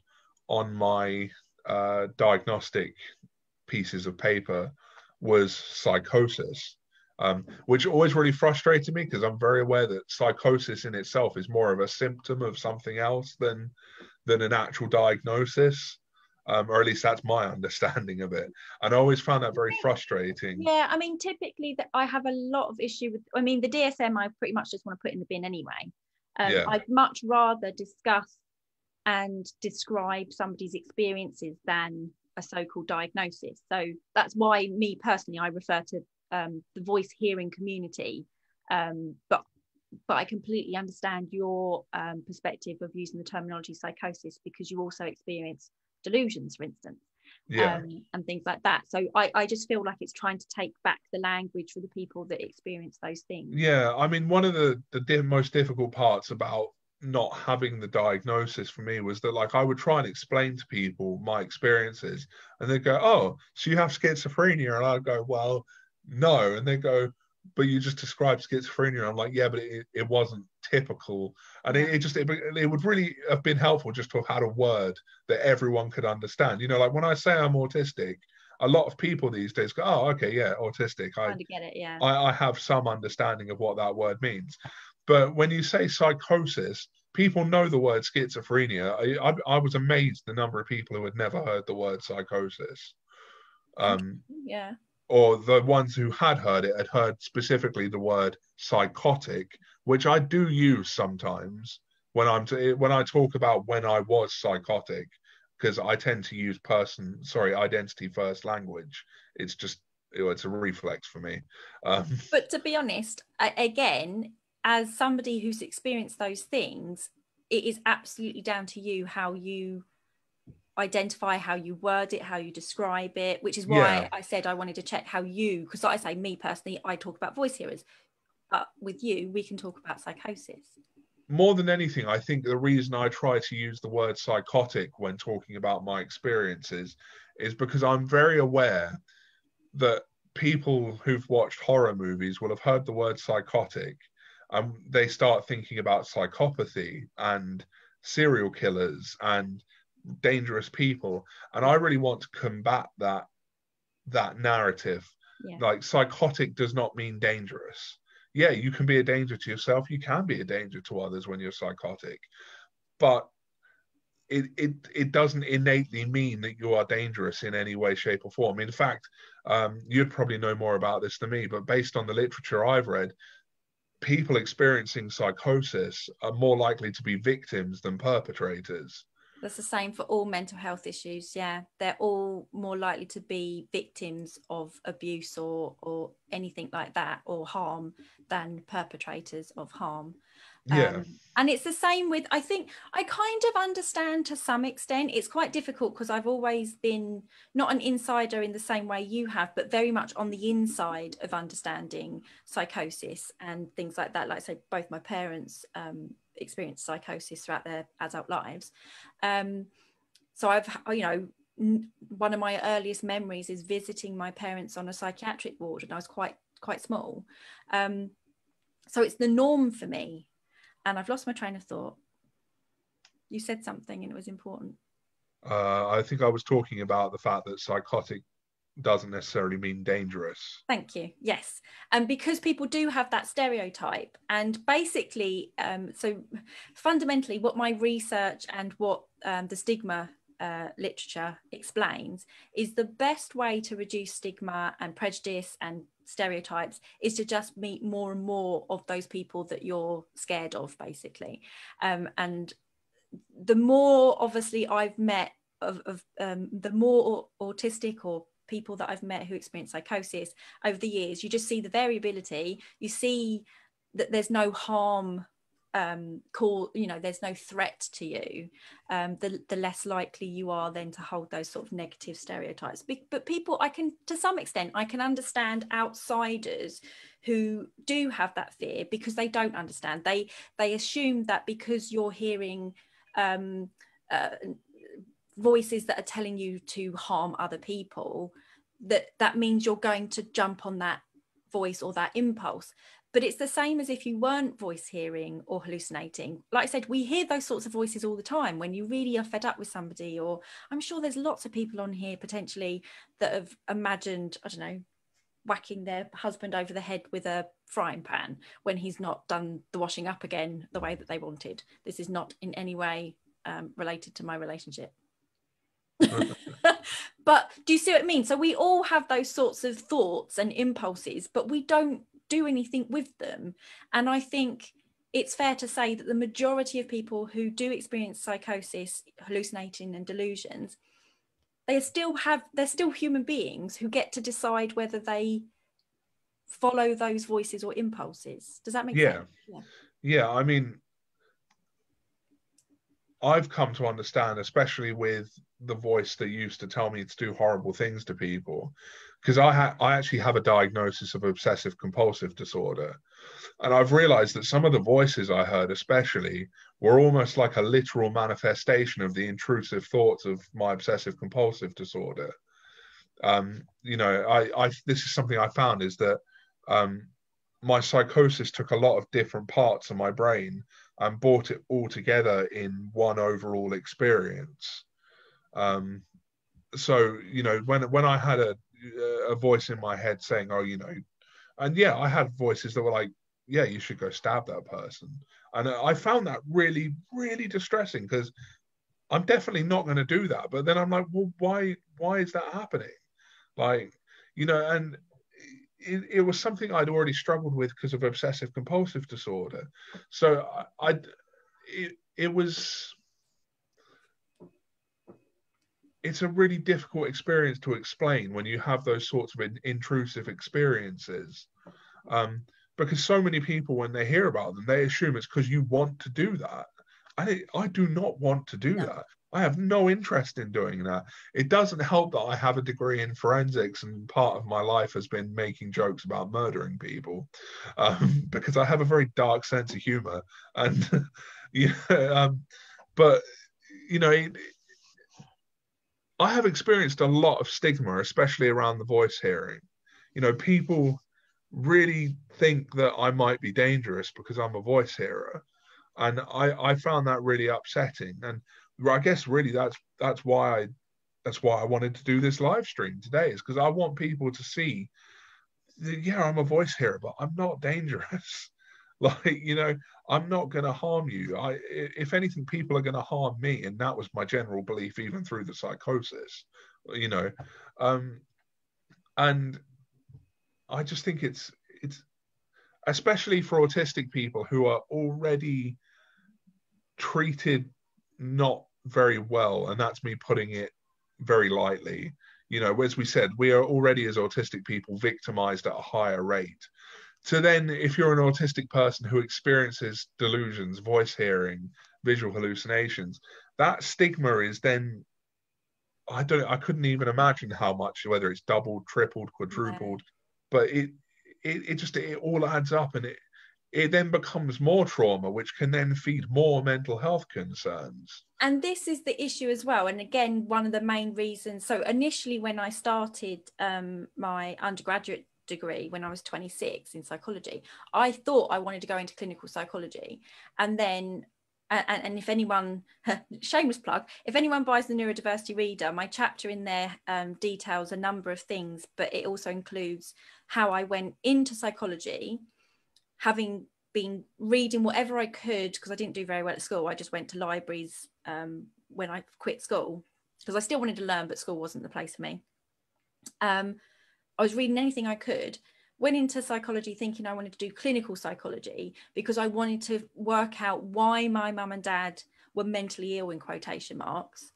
on my uh, diagnostic pieces of paper was psychosis. Um, which always really frustrated me because I'm very aware that psychosis in itself is more of a symptom of something else than than an actual diagnosis um, or at least that's my understanding of it. And I always found that very frustrating. Yeah, I mean, typically that I have a lot of issue with. I mean, the DSM I pretty much just want to put in the bin anyway. Um, yeah. I'd much rather discuss and describe somebody's experiences than a so-called diagnosis. So that's why me personally, I refer to um, the voice hearing community. Um, but but I completely understand your um, perspective of using the terminology psychosis because you also experience delusions, for instance. Yeah. Um, and things like that. So I, I just feel like it's trying to take back the language for the people that experience those things. Yeah, I mean, one of the the most difficult parts about not having the diagnosis for me was that like I would try and explain to people my experiences and they'd go, Oh, so you have schizophrenia? And I'd go, Well, no. And they'd go, but you just described schizophrenia. I'm like, yeah, but it, it wasn't typical. And it, it just, it, it would really have been helpful just to have had a word that everyone could understand. You know, like when I say I'm autistic, a lot of people these days go, oh, okay, yeah, autistic. I get it, yeah. I, I have some understanding of what that word means. But when you say psychosis, people know the word schizophrenia. I, I, I was amazed the number of people who had never heard the word psychosis. Um, yeah or the ones who had heard it had heard specifically the word psychotic, which I do use sometimes when I'm to, when I talk about when I was psychotic, because I tend to use person sorry identity first language. It's just it's a reflex for me. Um, but to be honest, again, as somebody who's experienced those things, it is absolutely down to you how you identify how you word it how you describe it which is why yeah. I, said i wanted to check how you because i say me personally i talk about voice hearers but with you we can talk about psychosis more than anything i think the reason i try to use the word psychotic when talking about my experiences is because i'm very aware that people who've watched horror movies will have heard the word psychotic and they start thinking about psychopathy and serial killers and dangerous people. And i really want to combat that that narrative. Yeah. like psychotic does not mean dangerous. Yeah you can be a danger to yourself. You can be a danger to others when you're psychotic. But it, it it doesn't innately mean that you are dangerous in any way shape or form. In fact um, you'd probably know more about this than me but based on the literature i've read people experiencing psychosis are more likely to be victims than perpetrators that's the same for all mental health issues. Yeah, they're all more likely to be victims of abuse or or anything like that or harm than perpetrators of harm. Yeah. Um, and it's the same with I think I kind of understand to some extent. It's quite difficult because I've always been not an insider in the same way you have, but very much on the inside of understanding psychosis and things like that. Like said, both my parents um, experienced psychosis throughout their adult lives. Um, so I've, you know, one of my earliest memories is visiting my parents on a psychiatric ward, and I was quite quite small. Um, so it's the norm for me, and I've lost my train of thought. You said something, and it was important. Uh, I think I was talking about the fact that psychotic doesn't necessarily mean dangerous. Thank you. Yes. And because people do have that stereotype, and basically, um, so fundamentally, what my research and what um, the stigma uh, literature explains is the best way to reduce stigma and prejudice and stereotypes is to just meet more and more of those people that you're scared of, basically. Um, and the more, obviously, I've met of, of um, the more autistic or people that I've met who experience psychosis over the years, you just see the variability. You see that there's no harm um call you know there's no threat to you. Um the the less likely you are then to hold those sort of negative stereotypes. But, but people i can to some extent i can understand outsiders who do have that fear because they don't understand. They they assume that because you're hearing um uh, voices that are telling you to harm other people that that means you're going to jump on that voice or that impulse. But it's the same as if you weren't voice hearing or hallucinating. Like i said we hear those sorts of voices all the time when you really are fed up with somebody or i'm sure there's lots of people on here potentially that have imagined i don't know whacking their husband over the head with a frying pan when he's not done the washing up again the way that they wanted. This is not in any way um, related to my relationship but do you see what I mean? So we all have those sorts of thoughts and impulses, but we don't do anything with them. And I think it's fair to say that the majority of people who do experience psychosis, hallucinating, and delusions, they still have they're still human beings who get to decide whether they follow those voices or impulses. Does that make yeah. sense? Yeah. Yeah. I mean, I've come to understand, especially with the voice that used to tell me to do horrible things to people, because I ha- I actually have a diagnosis of obsessive compulsive disorder, and I've realised that some of the voices I heard, especially, were almost like a literal manifestation of the intrusive thoughts of my obsessive compulsive disorder. Um, you know, I, I this is something I found is that um, my psychosis took a lot of different parts of my brain and brought it all together in one overall experience. Um, so you know, when when I had a a voice in my head saying, "Oh, you know," and yeah, I had voices that were like, "Yeah, you should go stab that person," and I found that really, really distressing because I'm definitely not going to do that. But then I'm like, well, why? Why is that happening? Like, you know, and it, it, was something I'd already struggled with because of obsessive compulsive disorder. So I, I it, it was it's a really difficult experience to explain when you have those sorts of in, intrusive experiences um, because so many people when they hear about them they assume it's because you want to do that I, I do not want to do no. that. I have no interest in doing that. It doesn't help that I have a degree in forensics and part of my life has been making jokes about murdering people um, because I have a very dark sense of humor. And, yeah, um, but, you know, it, I have experienced a lot of stigma, especially around the voice hearing. You know, people really think that I might be dangerous because I'm a voice hearer. And I, I found that really upsetting. And I guess really that's that's why I that's why I wanted to do this live stream today, is because I want people to see that, yeah, I'm a voice hearer, but I'm not dangerous. like, you know, I'm not going to harm you. I, if anything, people are going to harm me, and that was my general belief, even through the psychosis. You know, um, and I just think it's it's especially for autistic people who are already treated not very well, and that's me putting it very lightly. You know, as we said, we are already as autistic people victimized at a higher rate. So then, if you're an autistic person who experiences delusions, voice hearing, visual hallucinations, that stigma is then I don't I couldn't even imagine how much whether it's doubled, tripled, quadrupled, yeah. but it, it it just it all adds up and it it then becomes more trauma, which can then feed more mental health concerns. And this is the issue as well. And again, one of the main reasons. So, initially, when I started um, my undergraduate degree when I was 26 in psychology, I thought I wanted to go into clinical psychology. And then and, and, if anyone shameless plug if anyone buys the neurodiversity reader my chapter in there um, details a number of things but it also includes how i went into psychology having been reading whatever I could because I didn't do very well at school. I just went to libraries um, when I quit school because I still wanted to learn, but school wasn't the place for me. Um, I was reading anything I could. Went into psychology thinking I wanted to do clinical psychology because I wanted to work out why my mum and dad were mentally ill in quotation marks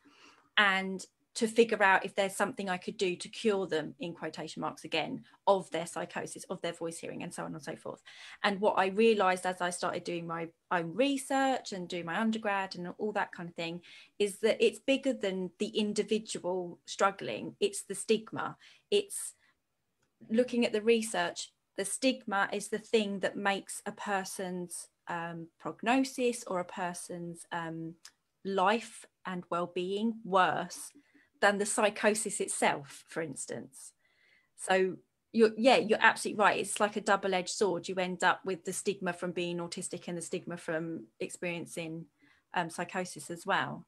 and to figure out if there's something I could do to cure them, in quotation marks again, of their psychosis, of their voice hearing, and so on and so forth. And what I realized as I started doing my own research and doing my undergrad and all that kind of thing is that it's bigger than the individual struggling, it's the stigma. It's looking at the research, the stigma is the thing that makes a person's um, prognosis or a person's um, life and well-being worse than the psychosis itself, for instance. So you're yeah, you're absolutely right. It's like a double-edged sword. You end up with the stigma from being autistic and the stigma from experiencing um, psychosis as well.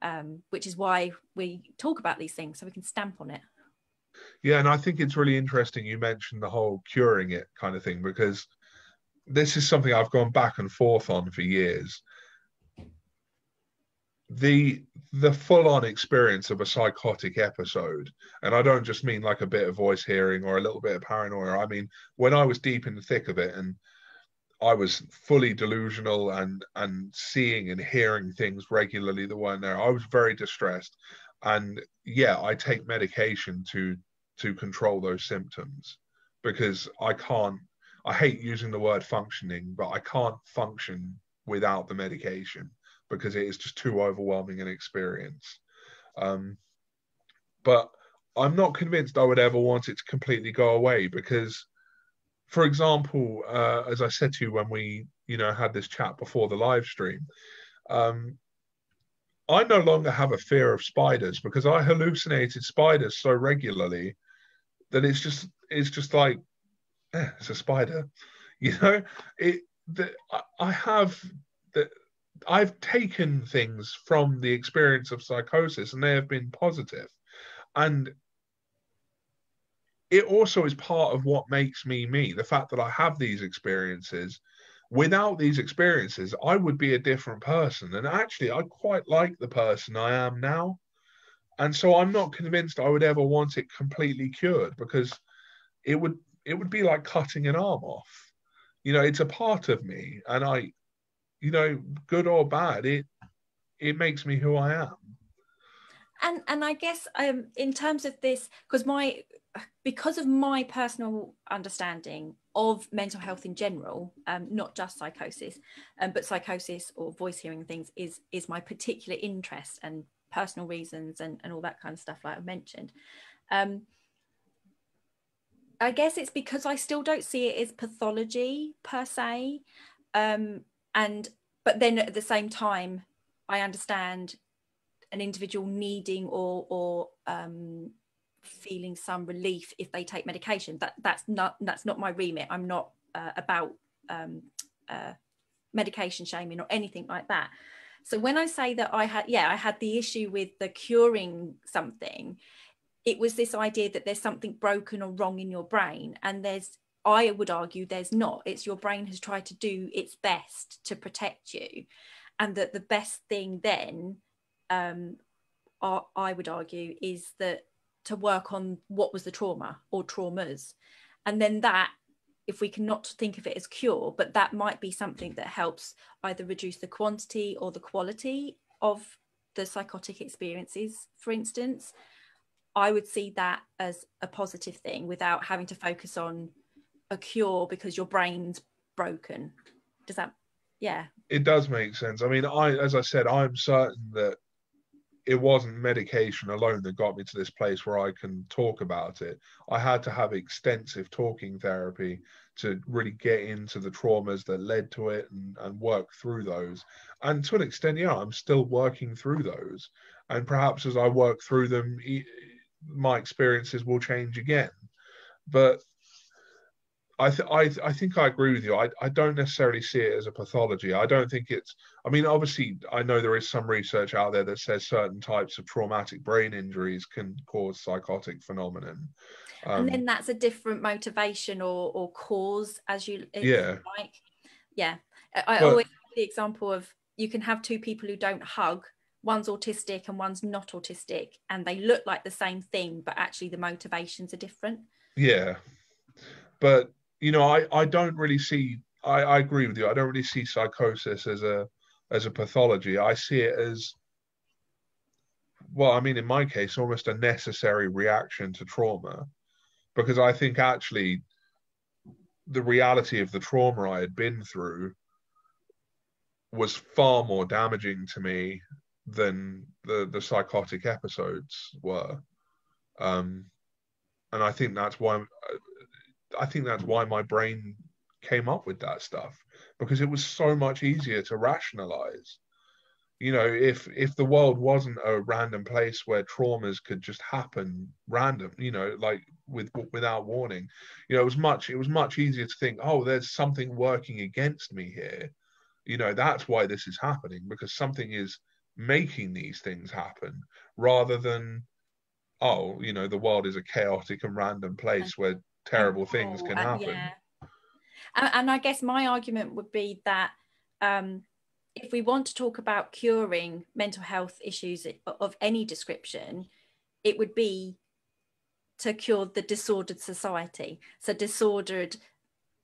Um, which is why we talk about these things so we can stamp on it. Yeah, and I think it's really interesting you mentioned the whole curing it kind of thing because this is something I've gone back and forth on for years. The the full on experience of a psychotic episode and i don't just mean like a bit of voice hearing or a little bit of paranoia. I mean when i was deep in the thick of it and i was fully delusional and and seeing and hearing things regularly that weren't there i was very distressed. And yeah i take medication to to control those symptoms because i can't i hate using the word functioning but i can't function without the medication because it is just too overwhelming an experience. Um, but I'm not convinced I would ever want it to completely go away because, for example, uh, as I said to you when we, you know, had this chat before the live stream, um, I no longer have a fear of spiders because I hallucinated spiders so regularly that it's just it's just like eh, it's a spider, you know. It the, I have the I've taken things from the experience of psychosis and they have been positive. And it also is part of what makes me me the fact that I have these experiences. Without these experiences, I would be a different person. And actually, I quite like the person I am now. And so I'm not convinced I would ever want it completely cured because it would it would be like cutting an arm off. You know, it's a part of me and I you know, good or bad, it it makes me who I am. And and I guess um in terms of this, because my because of my personal understanding of mental health in general, um, not just psychosis, um, but psychosis or voice hearing things is is my particular interest and personal reasons and, and all that kind of stuff like I mentioned. Um, I guess it's because I still don't see it as pathology per se. Um, and but then at the same time, I understand an individual needing or or um, feeling some relief if they take medication. That that's not that's not my remit. I'm not uh, about um, uh, medication shaming or anything like that. So when I say that I had, yeah, I had the issue with the curing something, it was this idea that there's something broken or wrong in your brain. And there's, I would argue, there's not. It's your brain has tried to do its best to protect you. And that the best thing then, um, I would argue, is that to work on what was the trauma or traumas. And then that if we cannot think of it as cure, but that might be something that helps either reduce the quantity or the quality of the psychotic experiences, for instance, I would see that as a positive thing without having to focus on a cure because your brain's broken. Does that, yeah? It does make sense. I mean, I, as I said, I'm certain that it wasn't medication alone that got me to this place where I can talk about it. I had to have extensive talking therapy to really get into the traumas that led to it and, and work through those. And to an extent, yeah, I'm still working through those. And perhaps as I work through them, my experiences will change again. But I, th- I, th- I think I agree with you. I, I don't necessarily see it as a pathology. I don't think it's. I mean, obviously, I know there is some research out there that says certain types of traumatic brain injuries can cause psychotic phenomenon. Um, and then that's a different motivation or or cause, as you yeah like. Yeah, I but, always have the example of you can have two people who don't hug. One's autistic and one's not autistic, and they look like the same thing, but actually the motivations are different. Yeah, but you know, I, I don't really see. I, I agree with you. I don't really see psychosis as a as a pathology. I see it as well. I mean, in my case, almost a necessary reaction to trauma, because I think actually the reality of the trauma I had been through was far more damaging to me than the the psychotic episodes were. Um, and I think that's why I think that's why my brain came up with that stuff because it was so much easier to rationalize. You know, if if the world wasn't a random place where traumas could just happen random, you know, like with without warning, you know, it was much it was much easier to think, oh, there's something working against me here. You know, that's why this is happening because something is making these things happen rather than oh, you know, the world is a chaotic and random place where terrible things can happen. Yeah. And, and, I guess my argument would be that um, if we want to talk about curing mental health issues of any description, it would be to cure the disordered society. So, disordered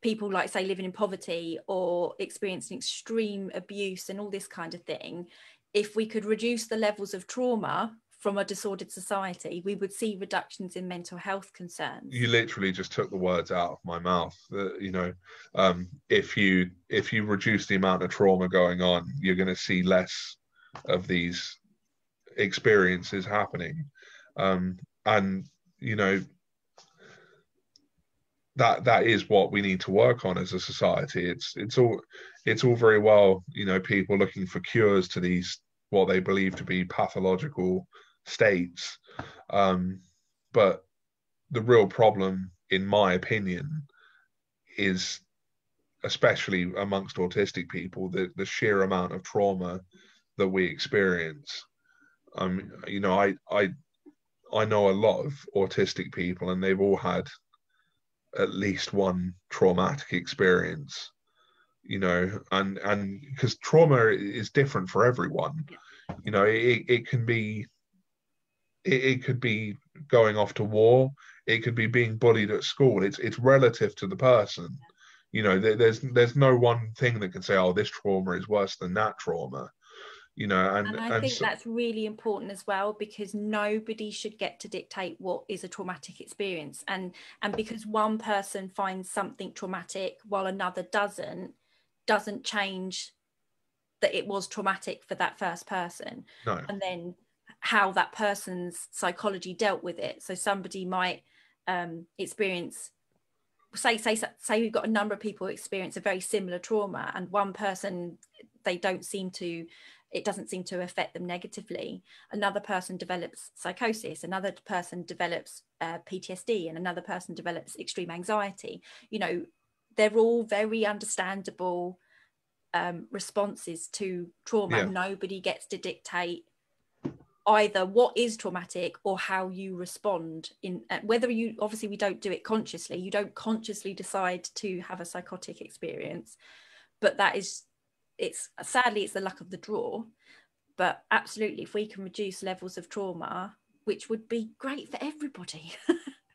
people, like, say, living in poverty or experiencing extreme abuse and all this kind of thing. If we could reduce the levels of trauma from a disordered society, we would see reductions in mental health concerns. You literally just took the words out of my mouth. That you know, um, if you if you reduce the amount of trauma going on, you're going to see less of these experiences happening, um, and you know that that is what we need to work on as a society. It's it's all it's all very well, you know, people looking for cures to these what they believe to be pathological states. Um, but the real problem, in my opinion, is especially amongst autistic people, the, the sheer amount of trauma that we experience. Um, you know, I, I, I know a lot of autistic people, and they've all had at least one traumatic experience. You know, and and because trauma is different for everyone. You know, it, it can be it, it could be going off to war. It could be being bullied at school. It's it's relative to the person. You know, there, there's there's no one thing that can say, oh, this trauma is worse than that trauma. you know and, and i and think so, that's really important as well because nobody should get to dictate what is a traumatic experience and and because one person finds something traumatic while another doesn't doesn't change that it was traumatic for that first person no. and then how that person's psychology dealt with it. So somebody might um, experience say say say we've got a number of people experience a very similar trauma and one person they don't seem to it doesn't seem to affect them negatively. Another person develops psychosis another person develops uh, ptsd and another person develops extreme anxiety. You know they're all very understandable um, responses to trauma. Yeah. nobody gets to dictate either what is traumatic or how you respond in uh, whether you obviously we don't do it consciously you don't consciously decide to have a psychotic experience but that is it's sadly it's the luck of the draw. But absolutely if we can reduce levels of trauma which would be great for everybody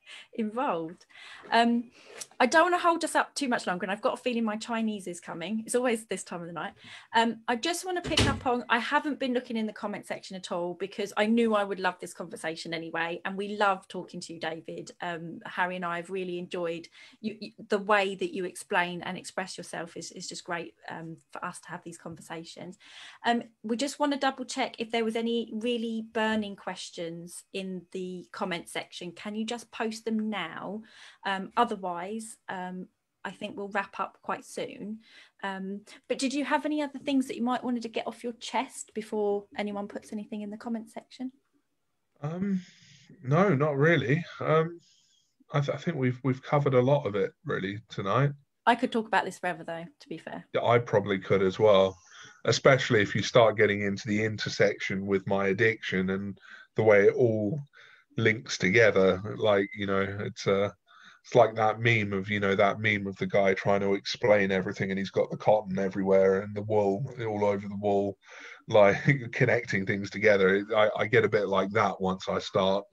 involved. Um, I don't want to hold us up too much longer, and I've got a feeling my Chinese is coming. It's always this time of the night. Um, I just want to pick up on. I haven't been looking in the comment section at all because I knew I would love this conversation anyway, and we love talking to you, David. Um, Harry and I have really enjoyed you, you, the way that you explain and express yourself is is just great um, for us to have these conversations. Um, we just want to double check if there was any really burning questions in the comment section. Can you just post them now. Um, otherwise, um, I think we'll wrap up quite soon. Um, but did you have any other things that you might wanted to get off your chest before anyone puts anything in the comment section? Um, no, not really. Um, I, th- I think we've we've covered a lot of it really tonight. I could talk about this forever, though. To be fair, yeah, I probably could as well, especially if you start getting into the intersection with my addiction and the way it all links together. Like you know, it's uh, it's like that meme of you know that meme of the guy trying to explain everything and he's got the cotton everywhere and the wool all over the wall like connecting things together. I, I, get a bit like that once i start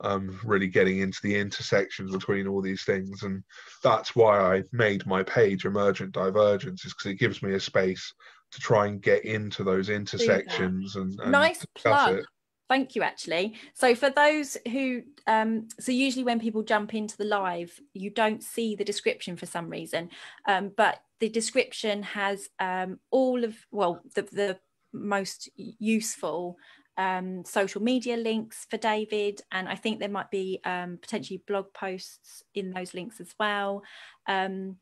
um, really getting into the intersections between all these things. And that's why i made my page emergent divergence is because it gives me a space to try and get into those intersections and, and nice plug. it thank you actually. So for those who um, so usually when people jump into the live you don't see the description for some reason. Um, but the description has um, all of well the, the most useful um, social media links for David, and I think there might be um, potentially blog posts in those links as well. Um,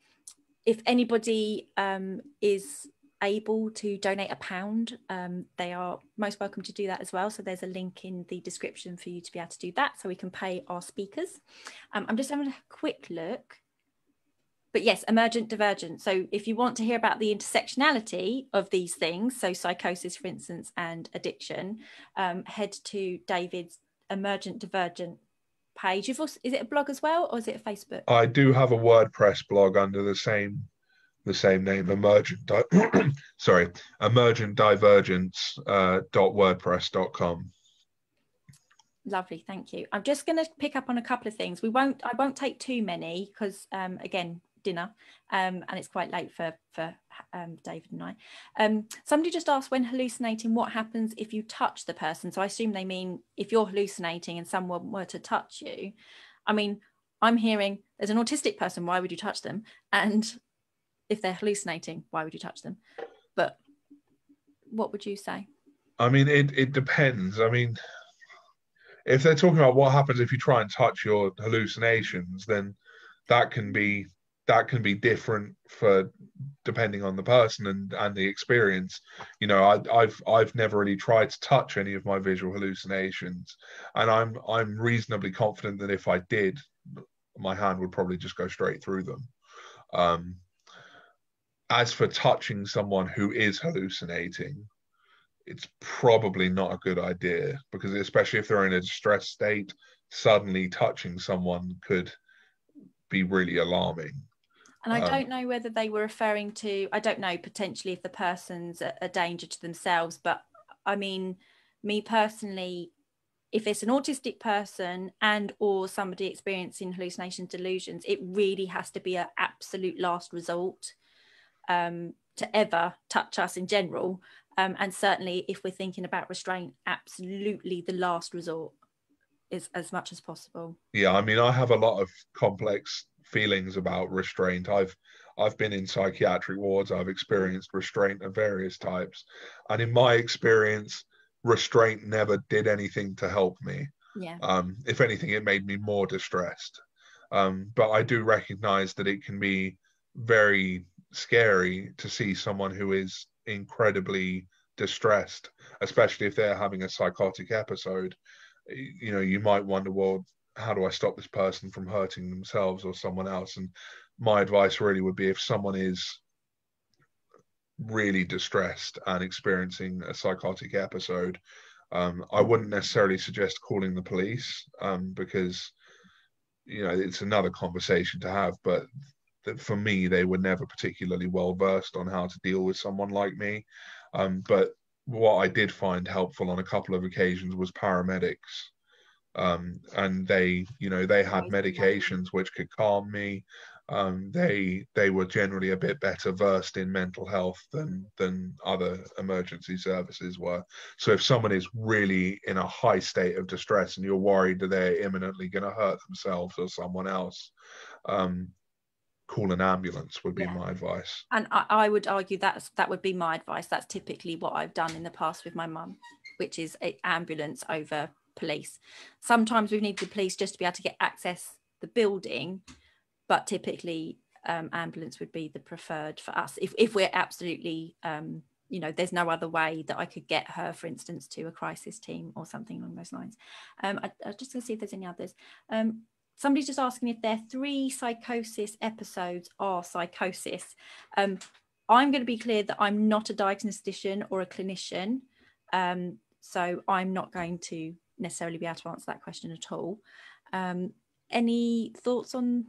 if anybody um, is able to donate a pound, um, they are most welcome to do that as well. So there's a link in the description for you to be able to do that so we can pay our speakers. Um, I'm just having a quick look. But yes, emergent divergent. So if you want to hear about the intersectionality of these things, so psychosis, for instance, and addiction, um, head to David's emergent divergent page. You've also, is it a blog as well, or is it a Facebook? I do have a WordPress blog under the same the same name, emergent, di- sorry, emergent divergence uh, dot wordpress dot com. Lovely, thank you. I'm just going to pick up on a couple of things. We won't, I won't take too many because, um, again, dinner, um, and it's quite late for for um, David and I. Um, somebody just asked when hallucinating, what happens if you touch the person? So I assume they mean if you're hallucinating and someone were to touch you. I mean, I'm hearing there's an autistic person. Why would you touch them? And if they're hallucinating, why would you touch them? But what would you say? I mean, it, it depends. I mean, if they're talking about what happens if you try and touch your hallucinations, then that can be that can be different for depending on the person and and the experience. You know, I, I've I've never really tried to touch any of my visual hallucinations, and I'm I'm reasonably confident that if I did, my hand would probably just go straight through them. Um, as for touching someone who is hallucinating, it's probably not a good idea because especially if they're in a distressed state, suddenly touching someone could be really alarming. And I um, don't know whether they were referring to, I don't know, potentially if the person's a, a danger to themselves, but I mean, me personally, if it's an autistic person and or somebody experiencing hallucinations delusions it really has to be an absolute last result um, to ever touch us in general Um, and certainly, if we're thinking about restraint, absolutely the last resort is as much as possible. Yeah, I mean, I have a lot of complex feelings about restraint. I've I've been in psychiatric wards. I've experienced restraint of various types, and in my experience, restraint never did anything to help me. Yeah. Um, if anything, it made me more distressed. Um, but I do recognize that it can be very scary to see someone who is incredibly distressed, especially if they're having a psychotic episode. You know, you might wonder, well, how do I stop this person from hurting themselves or someone else? And my advice really would be if someone is really distressed and experiencing a psychotic episode, um, I wouldn't necessarily suggest calling the police um, because you know it's another conversation to have. But for me, they were never particularly well versed on how to deal with someone like me. Um, but what I did find helpful on a couple of occasions was paramedics. Um, and they, you know, they had medications which could calm me. Um, they they were generally a bit better versed in mental health than than other emergency services were. So if someone is really in a high state of distress and you're worried that they're imminently going to hurt themselves or someone else, um, call an ambulance would be yeah. my advice. And I, I, would argue that's that would be my advice. That's typically what I've done in the past with my mum, which is a ambulance over police. Sometimes we've needed the police just to be able to get access the building, but typically um, ambulance would be the preferred for us if, if we're absolutely um, you know there's no other way that I could get her for instance to a crisis team or something along those lines. Um, I, I just going to see if there's any others. Somebody's just asking if their three psychosis episodes are psychosis. Um, I'm going to be clear that I'm not a diagnostician or a clinician. Um, so I'm not going to necessarily be able to answer that question at all. Um, any thoughts on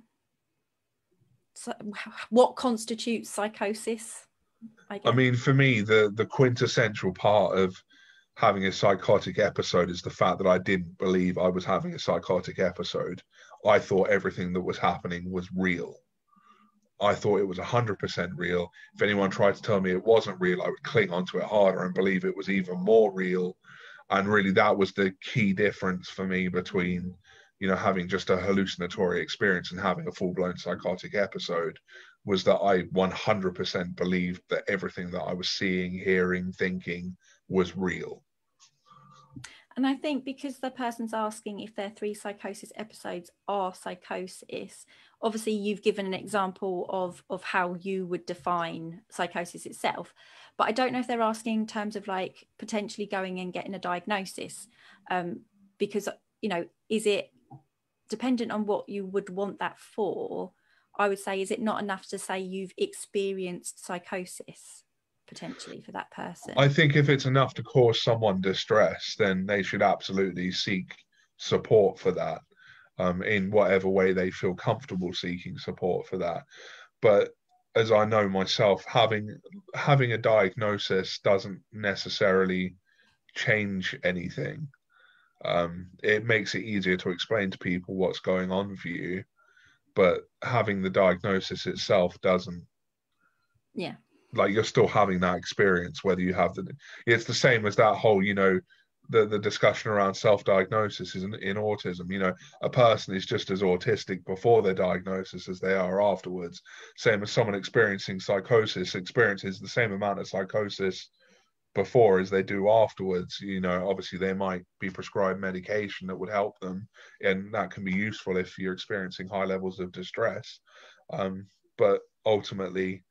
what constitutes psychosis? I, I mean, for me, the the quintessential part of having a psychotic episode is the fact that I didn't believe I was having a psychotic episode. I thought everything that was happening was real. I thought it was 100% real. If anyone tried to tell me it wasn't real, I would cling onto it harder and believe it was even more real. And really, that was the key difference for me between, you know, having just a hallucinatory experience and having a full blown psychotic episode was that I 100% believed that everything that I was seeing, hearing, thinking was real. And I think because the person's asking if their three psychosis episodes are psychosis, obviously you've given an example of of how you would define psychosis itself. But I don't know if they're asking in terms of like potentially going and getting a diagnosis, um, because you know, is it dependent on what you would want that for? I would say, is it not enough to say you've experienced psychosis? Potentially for that person. I think if it's enough to cause someone distress, then they should absolutely seek support for that um, in whatever way they feel comfortable seeking support for that. But as I know myself, having having a diagnosis doesn't necessarily change anything. Um, it makes it easier to explain to people what's going on for you, but having the diagnosis itself doesn't. Yeah like you're still having that experience whether you have the it's the same as that whole you know the the discussion around self-diagnosis is in, in autism you know a person is just as autistic before their diagnosis as they are afterwards. Same as someone experiencing psychosis experiences the same amount of psychosis before as they do afterwards you know. Obviously they might be prescribed medication that would help them and that can be useful if you're experiencing high levels of distress. Um, but ultimately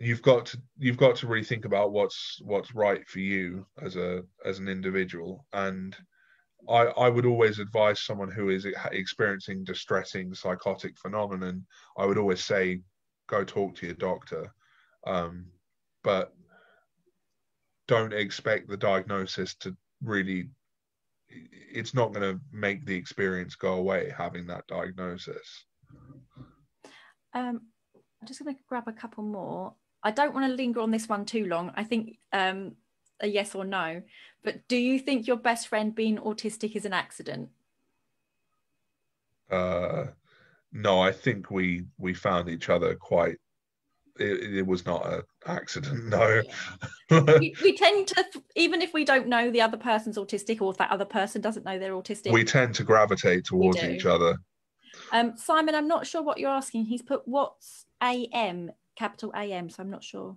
you've got to you've got to really think about what's what's right for you as a as an individual. And I, I would always advise someone who is experiencing distressing psychotic phenomenon i would always say go talk to your doctor. Um, but don't expect the diagnosis to really it's not going to make the experience go away having that diagnosis. Um, i'm just going to grab a couple more I don't want to linger on this one too long. I think um, a yes or no. But do you think your best friend being autistic is an accident? Uh, no, I think we we found each other quite it, it was not an accident. No. we, we, tend to, even if we don't know the other person's autistic, or if that other person doesn't know they're autistic, we tend to gravitate towards each other. Um, Simon, I'm not sure what you're asking. He's put what's AM, capital AM, so I'm not sure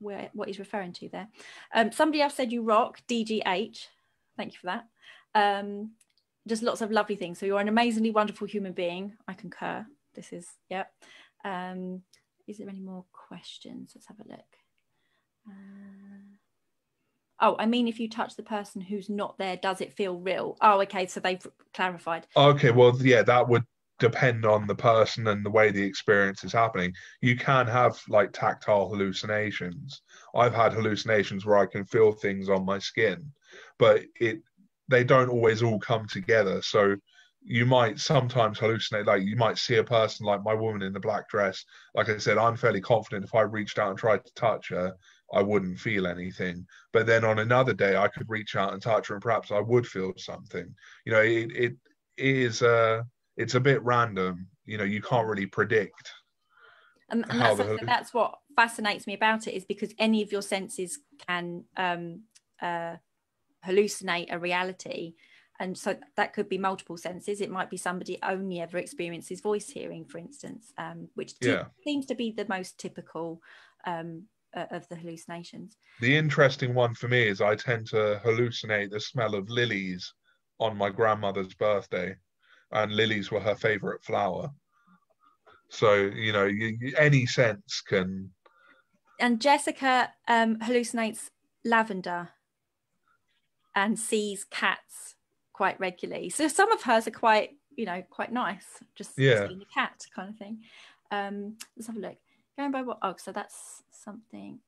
where what he's referring to there. Um, somebody else said you rock, DGH. Thank you for that. Um, just lots of lovely things. So you're an amazingly wonderful human being. I concur. This is, yeah. Um, is there any more questions? Let's have a look. Uh, oh, I mean, if you touch the person who's not there, does it feel real? Oh, okay. So they've clarified. Okay. Well, yeah, that would depend on the person and the way the experience is happening. You can have like tactile hallucinations. I've had hallucinations where I can feel things on my skin, but it they don't always all come together. So you might sometimes hallucinate like you might see a person like my woman in the black dress like i said i'm fairly confident if i reached out and tried to touch her i wouldn't feel anything but then on another day i could reach out and touch her and perhaps i would feel something you know it, it is uh it's a bit random you know you can't really predict and, and that's, the, that's what fascinates me about it is because any of your senses can um uh hallucinate a reality. And so that could be multiple senses. It might be somebody only ever experiences voice hearing for instance um, which yeah. seems to be the most typical um, uh, of the hallucinations. The interesting one for me is i tend to hallucinate the smell of lilies on my grandmother's birthday and lilies were her favorite flower so you know you, any sense can and jessica um, hallucinates lavender and sees cats quite regularly. So some of hers are quite, you know, quite nice, just yeah. seeing a cat kind of thing. Um, let's have a look. Going by what? Oh, so that's something.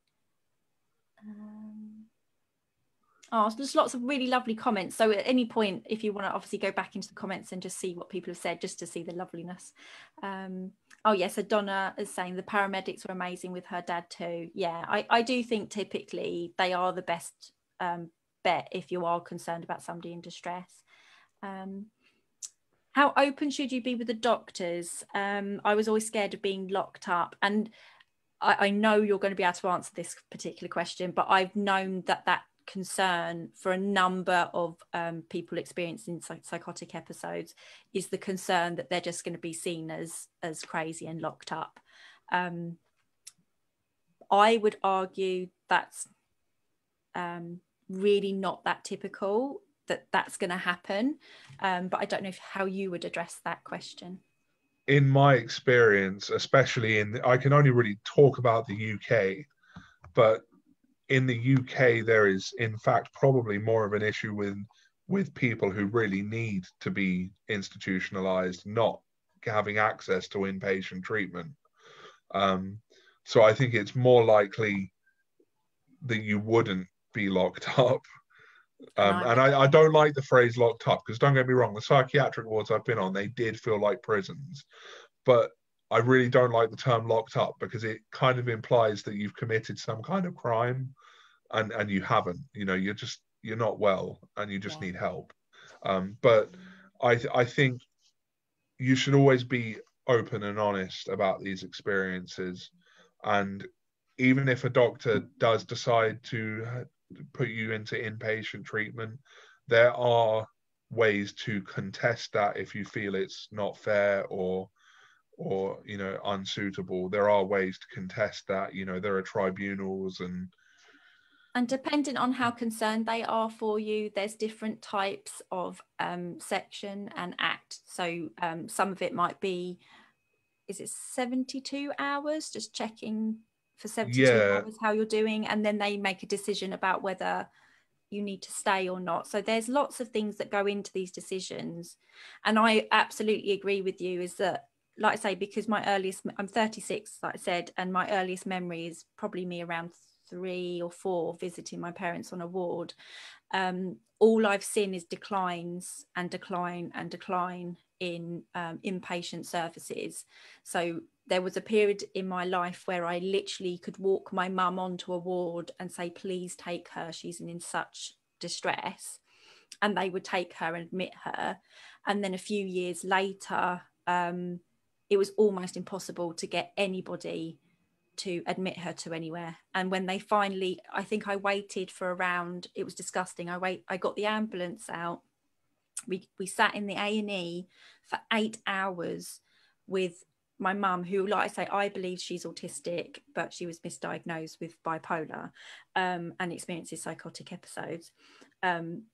Um, oh, there's lots of really lovely comments. So at any point, if you want to obviously go back into the comments and just see what people have said, just to see the loveliness. Um, oh yes, so Donna is saying the paramedics were amazing with her dad too. Yeah, I, I do think typically they are the best um, bet if you are concerned about somebody in distress. Um, how open should you be with the doctors? Um, I was always scared of being locked up, and I, I, know you're going to be able to answer this particular question, but I've known that that concern for a number of um, people experiencing psych- psychotic episodes is the concern that they're just going to be seen as as crazy and locked up. Um, I would argue that's um, really not that typical that that's going to happen. Um, but I don't know if, how you would address that question. In my experience, especially in, I can only really talk about the UK, but in the UK, there is in fact probably more of an issue with with people who really need to be institutionalized, not having access to inpatient treatment. Um, so I think it's more likely that you wouldn't be locked up. Um, and I, I, don't like the phrase locked up because don't get me wrong, the psychiatric wards I've been on, they did feel like prisons. But I really don't like the term locked up because it kind of implies that you've committed some kind of crime and, and you haven't. You know, you're just, you're not well and you just yeah. need help. Um, but I, I think you should always be open and honest about these experiences. And even if a doctor does decide to put you into inpatient treatment. There are ways to contest that if you feel it's not fair or or you know unsuitable there are ways to contest that you know there are tribunals and and depending on how concerned they are for you there's different types of um, section and act. So um, some of it might be is it 72 hours? Just checking for 72 yeah. hours how you're doing and then they make a decision about whether you need to stay or not. So there's lots of things that go into these decisions. And i absolutely agree with you is that like i say because my earliest i'm 36 like i said and my earliest memory is probably me around three or four visiting my parents on a ward um, all i've seen is declines and decline and decline in um, inpatient services so there was a period in my life where I literally could walk my mum onto a ward and say, please take her, she's in such distress. And they would take her and admit her. And then a few years later, um, it was almost impossible to get anybody to admit her to anywhere. And when they finally, I think I waited for around. It was disgusting. I wait. I got the ambulance out. We we sat in the A and E for eight hours with my mum, who, like I say, I believe she's autistic, but she was misdiagnosed with bipolar um, and experiences psychotic episodes. Um,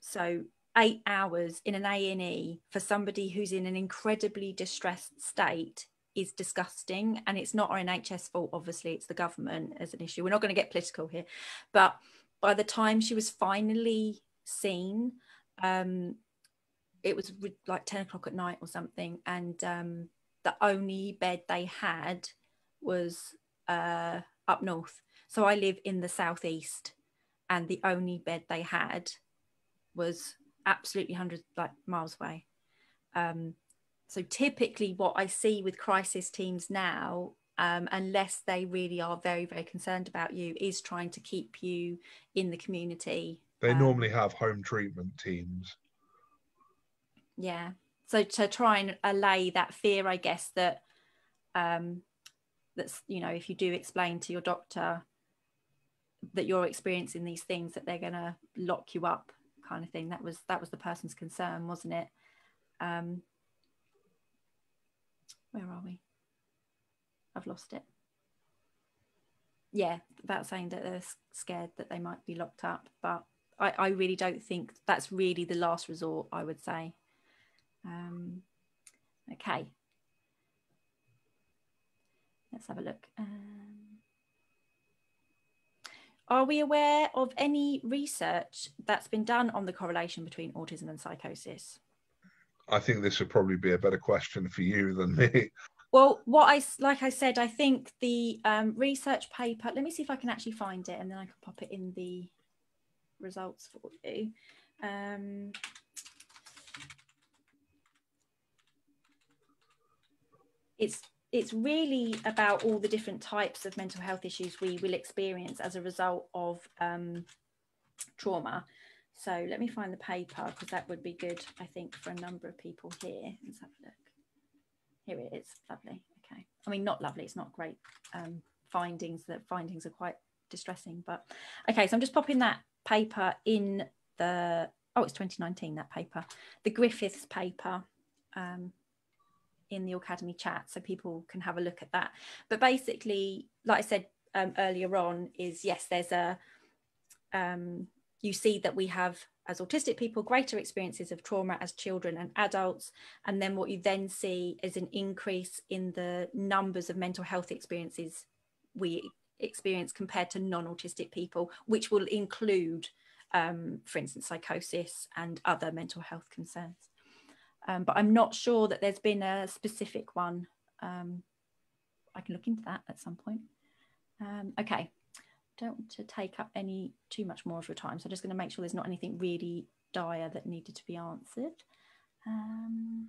so eight hours in an A&E for somebody who's in an incredibly distressed state is disgusting and it's not our NHS fault obviously it's the government as an issue. We're not going to get political here. But by the time she was finally seen um, it was like 10 o'clock at night or something and um, the only bed they had was uh, up north. So I live in the southeast and the only bed they had was absolutely 100 like miles away. Um, so typically what i see with crisis teams now um, unless they really are very very concerned about you is trying to keep you in the community. They um, normally have home treatment teams. Yeah. So to try and allay that fear i guess that um that's you know if you do explain to your doctor that you're experiencing these things that they're going to lock you up kind of thing. That was that was the person's concern wasn't it? Um where are we? I've lost it. Yeah about saying that they're scared that they might be locked up but i i really don't think that's really the last resort i would say. Um okay. Let's have a look. Um, are we aware of any research that's been done on the correlation between autism and psychosis? I think this would probably be a better question for you than me. Well, what I like I said, I think the um, research paper. Let me see if I can actually find it, and then I can pop it in the results for you. Um, it's it's really about all the different types of mental health issues we will experience as a result of um, trauma. So let me find the paper because that would be good, I think, for a number of people here. Let's have a look. Here it is. Lovely. Okay. I mean, not lovely. It's not great um, findings. The findings are quite distressing. But okay, so I'm just popping that paper in the. Oh, it's 2019. That paper, the Griffiths paper. Um, in the Aucademy chat so people can have a look at that but basically like i said um, earlier on is yes there's a um, you see that we have as autistic people greater experiences of trauma as children and adults and then what you then see is an increase in the numbers of mental health experiences we experience compared to non-autistic people which will include um, for instance psychosis and other mental health concerns um, but I'm not sure that there's been a specific one. Um, I can look into that at some point. Um, okay, don't want to take up any too much more of your time, so I'm just going to make sure there's not anything really dire that needed to be answered. Um,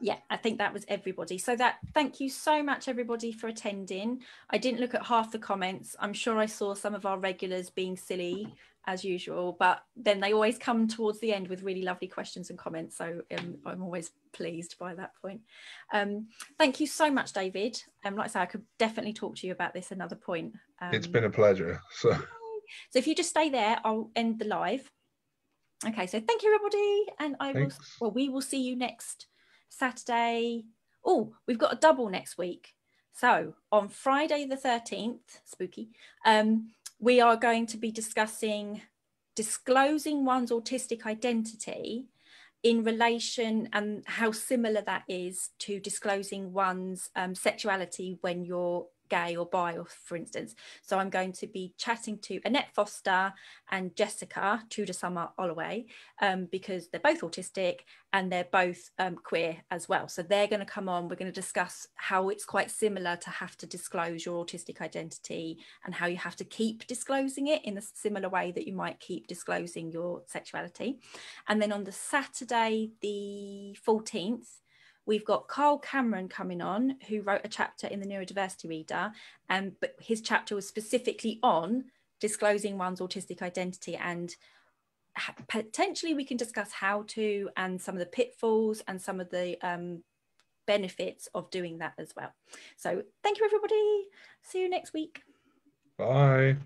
yeah, I think that was everybody. So that thank you so much everybody for attending. I didn't look at half the comments. I'm sure I saw some of our regulars being silly as usual, but then they always come towards the end with really lovely questions and comments. So um, I'm always pleased by that point. Um, thank you so much, David. Um, like I say, I could definitely talk to you about this another point. it's been a pleasure. So. so if you just stay there, I'll end the live. Okay, so thank you everybody, and I Thanks. will. Well, we will see you next Saturday. Oh, we've got a double next week. So on Friday the 13th, spooky, um, we are going to be discussing disclosing one's autistic identity in relation and how similar that is to disclosing one's um, sexuality when you're gay or bi, or for instance. So I'm going to be chatting to Annette Foster and Jessica Tudor Summer Holloway um, because they're both autistic and they're both um, queer as well. So they're going to come on. We're going to discuss how it's quite similar to have to disclose your autistic identity and how you have to keep disclosing it in a similar way that you might keep disclosing your sexuality. And then on the Saturday, the 14th, We've got Carl Cameron coming on, who wrote a chapter in the Neurodiversity Reader, and but his chapter was specifically on disclosing one's autistic identity and potentially we can discuss how to and some of the pitfalls and some of the um, benefits of doing that as well. So thank you, everybody. See you next week. Bye.